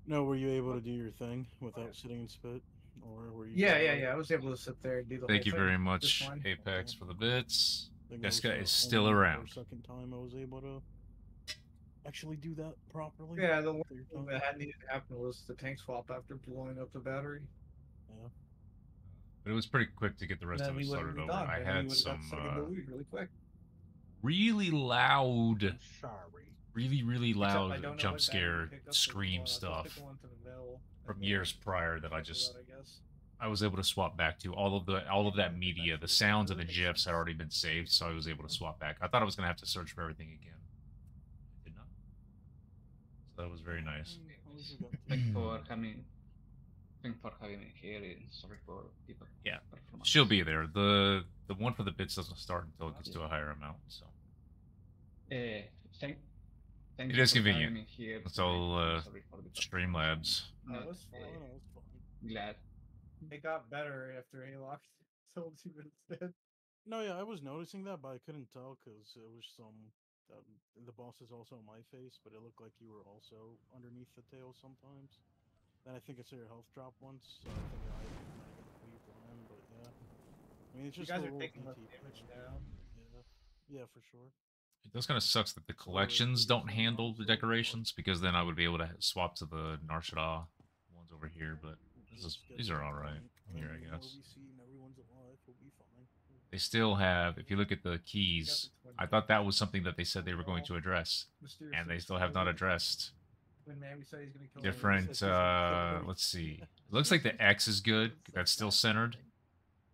No, were you able to do your thing without sitting and spit? Or were you Yeah, yeah, yeah. I was able to sit there and do the Thank whole you thing very much, fine. Apex, for the bits. I think that was Jessica the is still around. Second time I was able to actually do that properly. Yeah, the one Third thing that had needed to happen was the tank swap after blowing up the battery. Yeah. But it was pretty quick to get the rest of we it would've started been over. done, I had some got stuck in the uh, really quick. really loud, Sorry. really, really loud jump scare to pick up, so scream I'll stuff pick one to the middle, from years prior that I just I. I was able to swap back to all of the all of that media. The sounds and the gifs had already been saved, so I was able to swap back. I thought I was gonna have to search for everything again. Did not. So that was very nice. Thanks for having, thanks for having me here. And sorry for people. Yeah. She'll be there. The the one for the bits doesn't start until it gets to a higher amount. So Eh, thank, thank It you is for convenient. me here. It's all uh, sorry for Streamlabs. That Not, was fun. no, it's fine. glad. It got better after Haylock told you instead. No, yeah, I was noticing that, but I couldn't tell because it was some. Um, the boss is also on my face, but it looked like you were also underneath the tail sometimes. Then I think I saw your health drop once, so I think I might have cleaved on him, but yeah. I mean, it's You guys a are taking less damage thing. now. Yeah, yeah, for sure. It does kind of sucks that the collections don't handle the decorations because then I would be able to swap to the Narshada ones over here. But this is Just get these are to all the right point, here, I and the more guess. We see and everyone's alive, we'll be fine. They still have. If you look at the keys, I thought that was something that they said they were going to address, and they still have not addressed. When Mammy said he's kill Different. Uh, let's see. It looks like the X is good. That's still centered,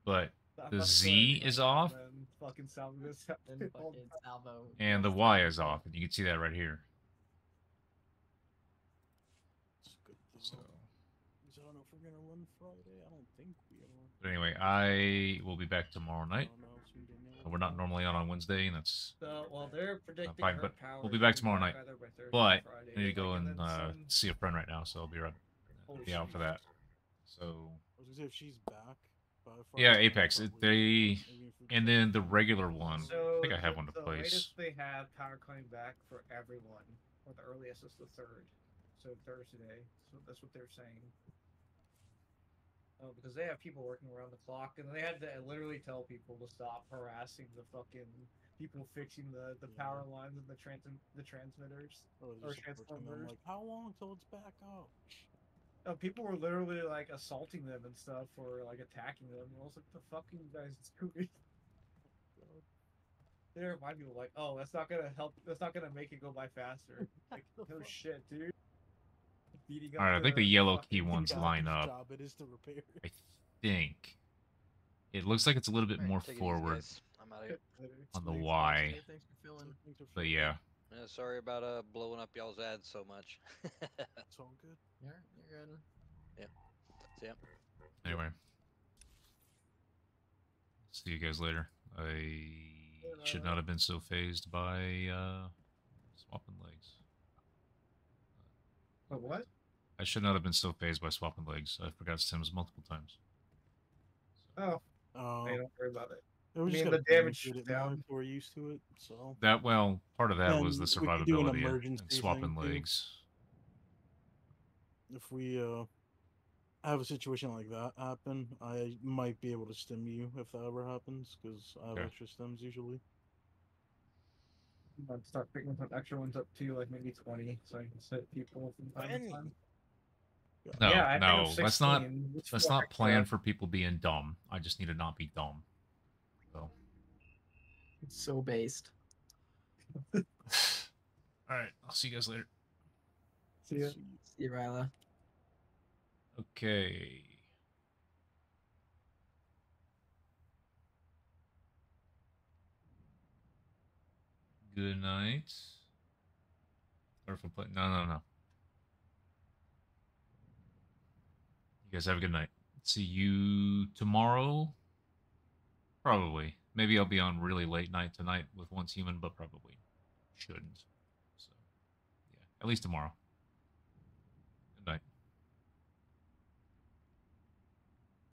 but the Z is off Fucking Salvo goes Then fucking Salvo. and the Y is off, and you can see that right here. It's good to So, know. 'Cause I don't know if we're gonna run Friday. I don't think we are. But anyway, I will be back tomorrow night. I don't know, some Danielle We're not normally on on Wednesday, and that's So, well, they're predicting fine, but power we'll be back tomorrow night. either by Thursday or But Friday, I need to go like, and then uh, some- see a friend right now, so I'll be right. Holy Be out for that. So I was gonna say if she's back. By yeah, Apex. It, they maybe if we and then the regular one. So I think I have the- one to the place. latest they have power coming back for everyone, or the earliest is the third, so Thursday. So that's what they're saying. Oh, because they have people working around the clock, and they had to literally tell people to stop harassing the fucking people fixing the, the Yeah. power lines and the trans the transmitters. or or just approaching them Transformers. like, how long till it's back up? Uh, people were literally like assaulting them and stuff, or like attacking them. And I was like, "The fucking guys doing?" They remind people like, "Oh, that's not gonna help. That's not gonna make it go by faster." Like, no shit, dude. Beating up All right, I think the yellow key ones line up. Job it is to repair. I think it looks like it's a little bit Alright, more take it easy, forward guys. I'm out of here. on the Y, Hey, thanks for filling. Thanks for but yeah. Yeah, sorry about uh blowing up y'all's ads so much. it's all good. You're, you're good. See ya. Anyway, see you guys later. I should not have been so phased by uh, swapping legs. But what? I should not have been so phased by swapping legs. I forgot Sims multiple times. Oh, Uh, hey, don't worry about it. it was I just mean, gotta the damage it more down. We're used to it, so. That well, part of that was the And we could an survivability and- and swapping legs. if we uh have a situation like that happen, I might be able to stim you if that ever happens, because I have Okay. extra stims usually. I'd start picking some extra ones up too, like maybe 20, so I can sit people from time to Twenty? time. No, Yeah, I pick up no, let's not 16, it's let's four not extra. plan for people being dumb. I just need to not be dumb. So, It's so based. all right, I'll see you guys later. See ya. See you, Riylo. Okay. Good night. Or if I put no, no, no. Guys have a good night. See you tomorrow. Probably. Maybe I'll be on really late night tonight with Once Human, but probably shouldn't. So, yeah, at least tomorrow.